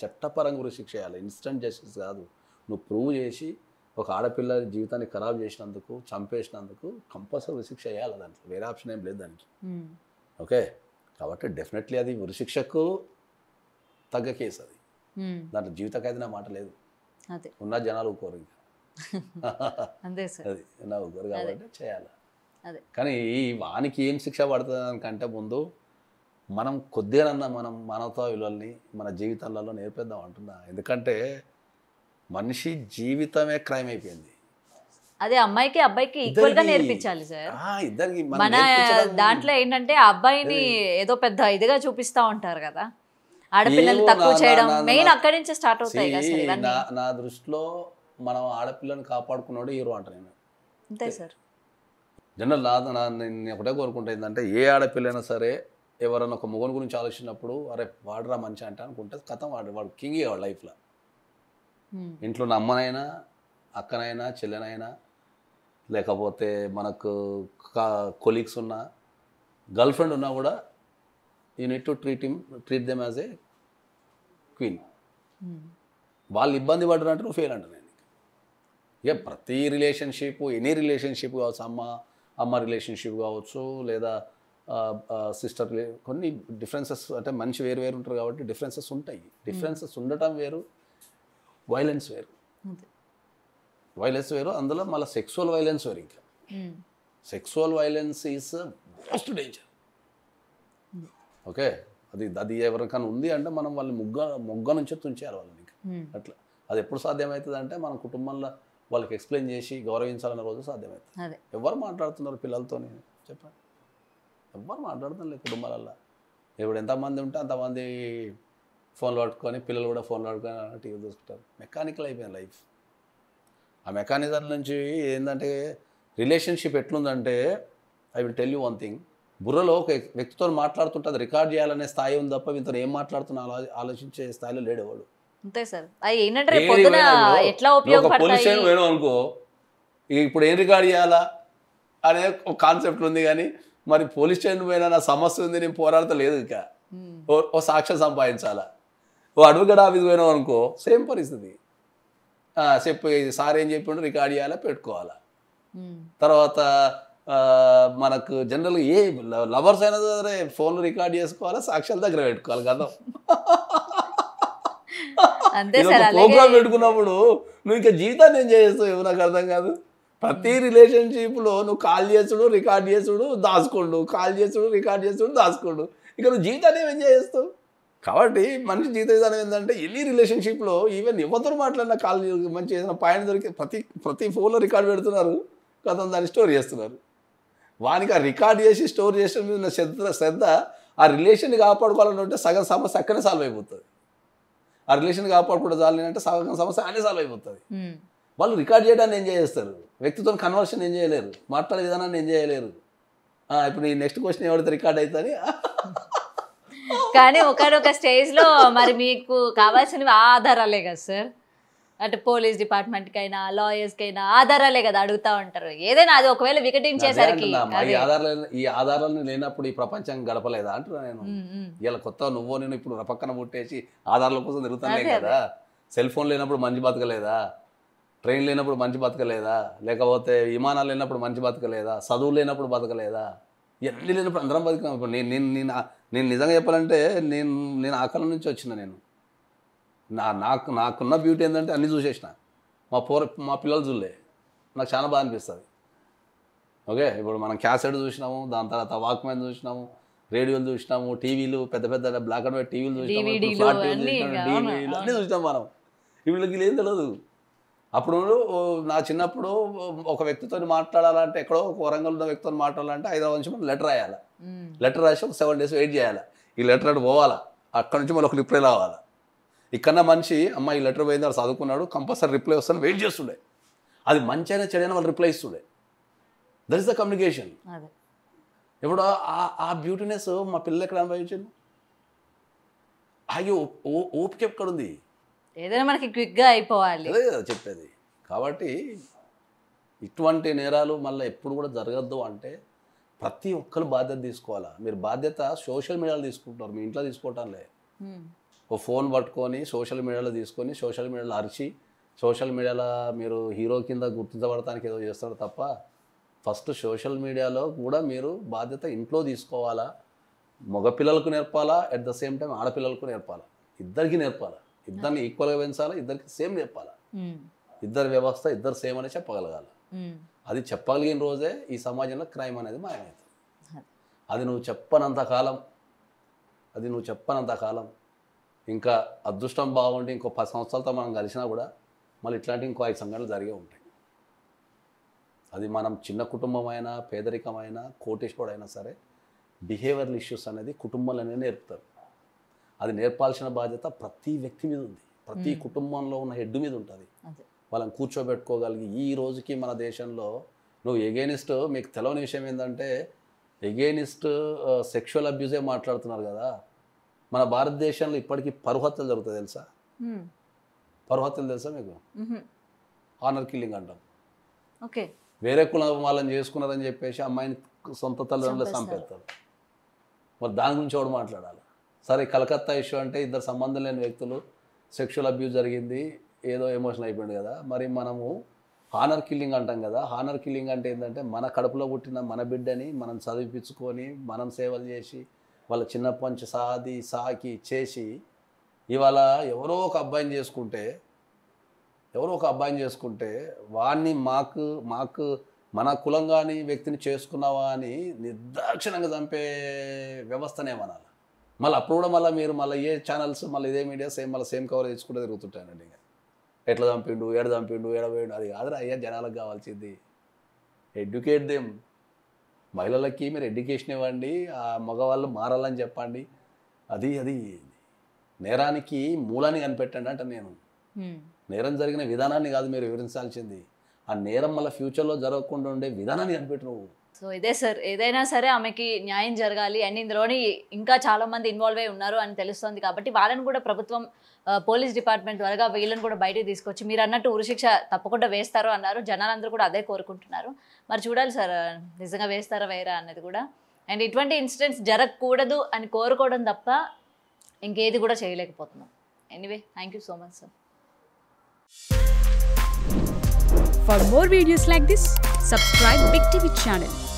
చట్టపరంగా ఉరిశిక్ష వేయాలి ఇన్స్టంట్ జస్టిస్ కాదు. నువ్వు ప్రూవ్ చేసి ఒక ఆడపిల్ల జీవితాన్ని ఖరాబ్ చేసినందుకు చంపేసినందుకు కంపల్సరీ ఉరిశిక్ష వేయాలి దాంట్లో? వేరే ఆప్షన్ ఏం లేదు దానికి. ఓకే కాబట్టి డెఫినెట్లీ అది ఉరిశిక్షకు తగ్గ కేసు అది. దాంట్లో జీవిత ఖైదీన మాట లేదు. ఉన్న జనాలు ఊరుకోరు ఇంకా. (laughs) అంతే అది నా ఊరుకోరు కాబట్టి చేయాలి. కానీ ఈ వానికి ఏం శిక్ష పడుతుంది దానికంటే ముందు మనం కొద్దిగానన్నా మనం మానవతా విలువల్ని మన జీవితాలలో నేర్పిద్దాం అంటున్నా. ఎందుకంటే మనిషి జీవితమే క్రైమ్ అయిపోయింది. అదే అమ్మాయికి అబ్బాయికి ఈక్వల్గా నేర్పించాలి సార్ ఇద్దరికి మనం దాంట్లో ఏంటంటే ఆ అబ్బాయిని ఏదో? పెద్ద ఇదిగా చూపిస్తా ఉంటారు కదా. ఆడపిల్లలు తక్కువ నా- చేయడం నా- నా- మెయిన్ నా- అక్కడి నుంచే స్టార్ట్ అవుతాయి కదా నా నా దృష్టిలో మనం ఆడపిల్లని కాపాడుకున్నాడు హీరో అంట నేను. అంతే సార్ జనరల్ నా నా- నేను ఒకటే కోరుకుంటా ఏంటంటే ఏ ఆడపిల్లైనా సరే ఎవరైనా ఒక మొగని గురించి ఆలోచించినప్పుడు అరే వాడరా మంచి అంటే అనుకుంటే కథం వాడు వాడు కింగ్ వాడు లైఫ్లో. ఇంట్లో ఉన్న అమ్మనైనా అక్కనైనా చెల్లెనైనా లేకపోతే మనకు కొలీగ్స్ ఉన్నా గర్ల్ ఫ్రెండ్ ఉన్నా కూడా you need to treat him treat them as a queen. వాళ్ళు ఇబ్బంది పడ్డారంటే నువ్వు ఫెయిల్ అంట నేను. ఇక ప్రతి రిలేషన్షిప్ ఎనీ రిలేషన్షిప్ కావచ్చు అమ్మ అమ్మ రిలేషన్షిప్ కావచ్చు లేదా సిస్టర్ కొన్ని డిఫరెన్సెస్ అంటే మనిషి వేరు వేరు ఉంటారు కాబట్టి డిఫరెన్సెస్ ఉంటాయి. డిఫరెన్సెస్ ఉండటం వేరు వైలెన్స్ వేరు. వైలెన్స్ వేరు అందులో మళ్ళీ సెక్సువల్ వైలెన్స్ వేరు ఇంకా. Sexual violence is most danger okay అది అది ఎవరికైనా ఉంది అంటే మనం వాళ్ళని ముగ్గ మొగ్గ నుంచి తుంచేయాలి వాళ్ళని ఇంకా. ఉమ్. అట్లా. అది ఎప్పుడు సాధ్యమవుతుంది అంటే మన కుటుంబంలో వాళ్ళకి ఎక్స్ప్లెయిన్ చేసి గౌరవించాలన్న రోజు సాధ్యమవుతుంది. ఎవరు మాట్లాడుతున్నారు పిల్లలతో చెప్పండి. ఎవరు మాట్లాడుతున్నారు కుటుంబాలల్లో? ఇప్పుడు ఎంతమంది ఉంటే అంతమంది ఫోన్లు పట్టుకొని పిల్లలు కూడా ఫోన్లు పట్టుకొని టీవీ చూసుకుంటారు మెకానికల్ అయిపోయింది లైఫ్ ఆ మెకానిజం నుంచి ఏంటంటే రిలేషన్షిప్ ఎట్లుందంటే I will tell you one thing. బుర్రలో ఒక వ్యక్తితో మాట్లాడుతుంటే అది రికార్డ్ చేయాలనే స్థాయి ఉంది తప్ప ఇంత ఏం మాట్లాడుతున్నా ఆలో ఆలోచించే స్థాయిలో లేడు ఎవడు. అంతే సార్. ఏంటంటే పొద్దున ఎట్లా ఉపయోగపడతాయి? పోయినావు అనుకో ఇప్పుడు ఏం రికార్డ్ చేయాలా? అనే ఒక కాన్సెప్ట్ ఉంది కానీ మరి పోలీస్ స్టేషన్ పోయినా నా సమస్య ఉంది నేను పోరాడతా లేదు ఇక. ఓ సాక్ష్యం సంపాదించాలా? ఓ అడ్వకేట్ ఆఫీస్ పోయినావు అనుకో సేమ్ పరిస్థితి. చెప్పు సార్ ఏం చెప్పిండు? రికార్డ్ చేయాలా? పెట్టుకోవాలా. తర్వాత మనకు జనరల్గా ఏ లవర్స్ అయినా సరే ఫోన్లు రికార్డ్ చేసుకోవాలా? సాక్ష్యాల దగ్గర పెట్టుకోవాలి కదా. ప్రోగ్రామ్ పెట్టుకున్నప్పుడు నువ్వు ఇంకా జీవితాన్ని ఏం చేస్తావు నాకు అర్థం కాదు. ప్రతి రిలేషన్షిప్లో నువ్వు కాల్ చేసుడు రికార్డ్ చేసుడు దాచుకోండు. కాల్ చేసుడు రికార్డ్ చేసుడు దాచుకోండు. ఇక నువ్వు జీవితాన్ని ఏం ఎంజాయ్ చేస్తావు కాబట్టి మనిషి జీవిత విధానం ఏంటంటే ఎన్ని రిలేషన్షిప్లో ఈవెన్ ఎవరితో మాట్లాడినా కాల్ మంచి ఏదైనా పాయింట్ దొరికి ప్రతి ప్రతి ఫోన్లో రికార్డ్ పెడుతున్నారు. కథం దాన్ని స్టోర్ చేస్తున్నారు. వానికి ఆ రికార్డ్ చేసి స్టోర్ చేసిన మీద శ్రద్ధ శ్రద్ధ ఆ రిలేషన్ని కాపాడుకోవాలని ఉంటే సగం సమస్య అక్కడే సాల్వ్ అయిపోతుంది. ఆ రిలేషన్ కాపాడుకుంటే చాలు అంటే సగం సమస్య అనే సాల్వ్ అయిపోతుంది. వాళ్ళు రికార్డ్ చేయడాన్ని ఏం చేస్తారు? వ్యక్తితో కన్వర్షన్ ఏం చేయలేరు. మాట్లాడే విధానాన్ని ఏం చేయలేరు. ఇప్పుడు ఈ నెక్స్ట్ క్వశ్చన్ ఎవరితో రికార్డ్ అవుతుంది? కానీ ఒకనొక స్టేజ్లో మరి మీకు కావాల్సినవి ఆధారాలే కదా సార్ అంటే పోలీస్ డిపార్ట్మెంట్ కైనా లాయర్స్ కైనా ఆధారాలే కదా అడుగుతా ఉంటారు. ఏదైనా అది ఒకవేళ వికటించేసరికి ఈ. ఆధారాలు ఈ ఆధారాలను లేనప్పుడు ఈ ప్రపంచం గడపలేదా అంటున్నా నేను. ఇలా కొత్త నువ్వు నేను ఇప్పుడు పక్కన పుట్టేసి ఆధారాల కోసం తిరుగుతానే కదా. సెల్ ఫోన్ లేనప్పుడు మంచి బతకలేదా? ట్రైన్ లేనప్పుడు మంచి బతకలేదా? లేకపోతే విమానాలు లేనప్పుడు మంచి బతకలేదా? చదువు లేనప్పుడు బతకలేదా? ఇవన్నీ లేనప్పుడు అందరం బతికినాం ఇప్పుడు నేను నేను నేను నేను నిజంగా చెప్పాలంటే నేను నేను ఆకలి నుంచి వచ్చిన నేను. నా నాకు నాకున్న బ్యూటీ ఏంటంటే అన్నీ చూసేసిన. మా పోర మా పిల్లలు చూడలే. నాకు చాలా బాగా అనిపిస్తుంది. ఓకే ఇప్పుడు మనం క్యాసెట్ చూసినాము దాని తర్వాత వాక్మెన్ చూసినాము రేడియోలు చూసినాము టీవీలు పెద్ద పెద్ద బ్లాక్ అండ్ వైట్ టీవీలు చూసినాము అన్నీ. చూసినాం మనం. వీళ్ళకి ఏం తెలియదు అప్పుడు నా చిన్నప్పుడు ఒక వ్యక్తితో మాట్లాడాలంటే ఎక్కడో ఒక వరంగల్ ఉన్న వ్యక్తితో మాట్లాడాలంటే హైదరాబాద్ నుంచి మనం లెటర్ రాయాలి. లెటర్ రాసి ఒక సెవెన్ డేస్ వెయిట్ చేయాలి. ఈ లెటర్ అటు పోవాలా? అక్కడ నుంచి మళ్ళీ ఒక రిప్లై రావాలి. ఇక్కడ మనిషి అమ్మ ఈ లెటర్ పోయింది వాడు చదువుకున్నాడు కంపల్సరీ రిప్లై వస్తాను వెయిట్ చేస్తుండే. అది మంచి అయినా చెడైనా వాళ్ళు రిప్లై ఇస్తుండే. దట్ ఇస్ ద కమ్యూనికేషన్ ఇప్పుడు ఆ- బ్యూటీనెస్ మా పిల్లలు ఎక్కడ అనుభవించాను అయ్యో ఓ- ఓపిక ఎక్కడ ఉంది? ఏదైనా మనకి క్విక్గా అయిపోవాలి. అదే కదా చెప్పేది. కాబట్టి ఇటువంటి నేరాలు మళ్ళీ ఎప్పుడు కూడా జరగద్దు అంటే ప్రతి ఒక్కరు బాధ్యత తీసుకోవాలా? మీరు బాధ్యత సోషల్ మీడియాలో తీసుకుంటారు మీ ఇంట్లో తీసుకోవటంలే ఉమ్, ఓ ఫోన్ పట్టుకొని సోషల్ మీడియాలో తీసుకొని సోషల్ మీడియాలో అరిచి సోషల్ మీడియాలో మీరు హీరో కింద గుర్తించబడటానికి ఏదో చేస్తారు తప్ప ఫస్ట్ సోషల్ మీడియాలో కూడా మీరు బాధ్యత ఇంట్లో తీసుకోవాలా? మగపిల్లలకు నేర్పాలా? అట్ ద సేమ్ టైం ఆడపిల్లలకు నేర్పాలా? ఇద్దరికి నేర్పాలా? ఇద్దరిని ఈక్వల్గా పెంచాలా? ఇద్దరికి సేమ్ ఉమ్, ఇద్దరి వ్యవస్థ ఇద్దరు సేమ్ అని చెప్పగలగాలి. అది చెప్పగలిగిన రోజే ఈ సమాజంలో క్రైమ్ అనేది మాయమవుతుంది అదే. నువ్వు చెప్పనంత కాలం అది నువ్వు చెప్పనంత కాలం ఇంకా అదృష్టం బాగుండి ఇంకో పది సంవత్సరాలతో మనం కలిసినా కూడా మళ్ళీ ఇట్లాంటి ఇంకో ఐదు సంఘటనలు జరిగే ఉంటాయి. అది మనం చిన్న కుటుంబమైనా పేదరికమైనా కోటేశ్వరుడైనా సరే బిహేవియరల్ ఇష్యూస్ అనేది కుటుంబంలోనే నేర్పుతారు. అది నేర్పాల్సిన బాధ్యత ప్రతి వ్యక్తి మీద ఉంది. ప్రతి కుటుంబంలో ఉన్న హెడ్ మీద ఉంటుంది. వాళ్ళని కూర్చోబెట్టుకోగలిగి ఈ రోజుకి మన దేశంలో నువ్వు ఎగేనిస్ట్ మీకు తెలవని విషయం ఏంటంటే ఎగేనిస్ట్ సెక్షువల్ అబ్యూజే మాట్లాడుతున్నారు కదా. మన భారతదేశంలో ఇప్పటికీ పరుహత్యలు జరుగుతాయి తెలుసా? పరుహత్యలు తెలుసా మీకు? ఆనర్ కిల్లింగ్ అంటాం. ఓకే. వేరే కులం వాళ్ళని చేసుకున్నారని చెప్పేసి అమ్మాయిని సొంత తల్లిదండ్రులు చంపేస్తారు. మరి దాని గురించి ఎవడు మాట్లాడాలి? సరే కలకత్తా ఇష్యూ అంటే ఇద్దరు సంబంధం లేని వ్యక్తులు సెక్షువల్ అబ్యూస్ జరిగింది ఏదో ఎమోషన్ అయిపోయింది కదా. మరి మనము హానర్ కిల్లింగ్ అంటాం కదా. హానర్ కిల్లింగ్ అంటే ఏంటంటే మన కడుపులో పుట్టిన మన బిడ్డని మనం చదివిపించుకొని మనం సేవలు చేసి వాళ్ళ చిన్నప్పటి నుంచి సాది సాకి చేసి ఇవాళ ఎవరో ఒక అబ్బాయిని చేసుకుంటే ఎవరో ఒక అబ్బాయిని చేసుకుంటే వాడిని మాకు మాకు మన కులం కాని వ్యక్తిని చేసుకున్నావా అని నిర్దాక్షిణంగా చంపే వ్యవస్థనే మనాలి మళ్ళీ అప్పుడు కూడా మళ్ళీ మీరు మళ్ళీ ఏ ఛానల్స్ మళ్ళీ ఇదే మీడియా సేమ్ మళ్ళీ సేమ్ కవర్ తెచ్చుకుంటే తిరుగుతుంటానండి ఇక. ఎట్లా చంపిండు ఏడ చంపిండు ఏడ పోయిండు అది కాదురా అయ్యా జనాలకు కావాల్సింది. ఎడ్యుకేట్ దేమ్ మహిళలకి మీరు ఎడ్యుకేషన్ ఇవ్వండి ఆ మగవాళ్ళు మారాలని చెప్పండి. అది అది నేరానికి మూలాన్ని కనిపెట్టండి అంటే నేను. నేరం జరిగిన విధానాన్ని కాదు మీరు వివరించాల్సింది. ఆ నేరం మళ్ళీ ఫ్యూచర్లో జరగకుండా ఉండే విధానాన్ని కనిపెట్టు నువ్వు సో ఇదే సార్ ఏదైనా సరే ఆమెకి న్యాయం జరగాలి. అండ్ ఇందులోని ఇంకా చాలా మంది ఇన్వాల్వ్ అయి ఉన్నారు అని తెలుస్తుంది కాబట్టి వాళ్ళని కూడా ప్రభుత్వం పోలీస్ డిపార్ట్మెంట్ త్వరగా వీళ్ళని కూడా బయటకు తీసుకొచ్చి మీరు అన్నట్టు ఉరిశిక్ష తప్పకుండా వేస్తారు అన్నారు. జనాలందరూ కూడా అదే కోరుకుంటున్నారు. మరి చూడాలి సార్ నిజంగా వేస్తారా వేరా అన్నది కూడా. అండ్ ఇటువంటి ఇన్సిడెంట్స్ జరగకూడదు అని కోరుకోవడం తప్ప ఇంకేది కూడా చేయలేకపోతున్నాం. Anyway thank you so much sir. For more videos like this subscribe Big TV channel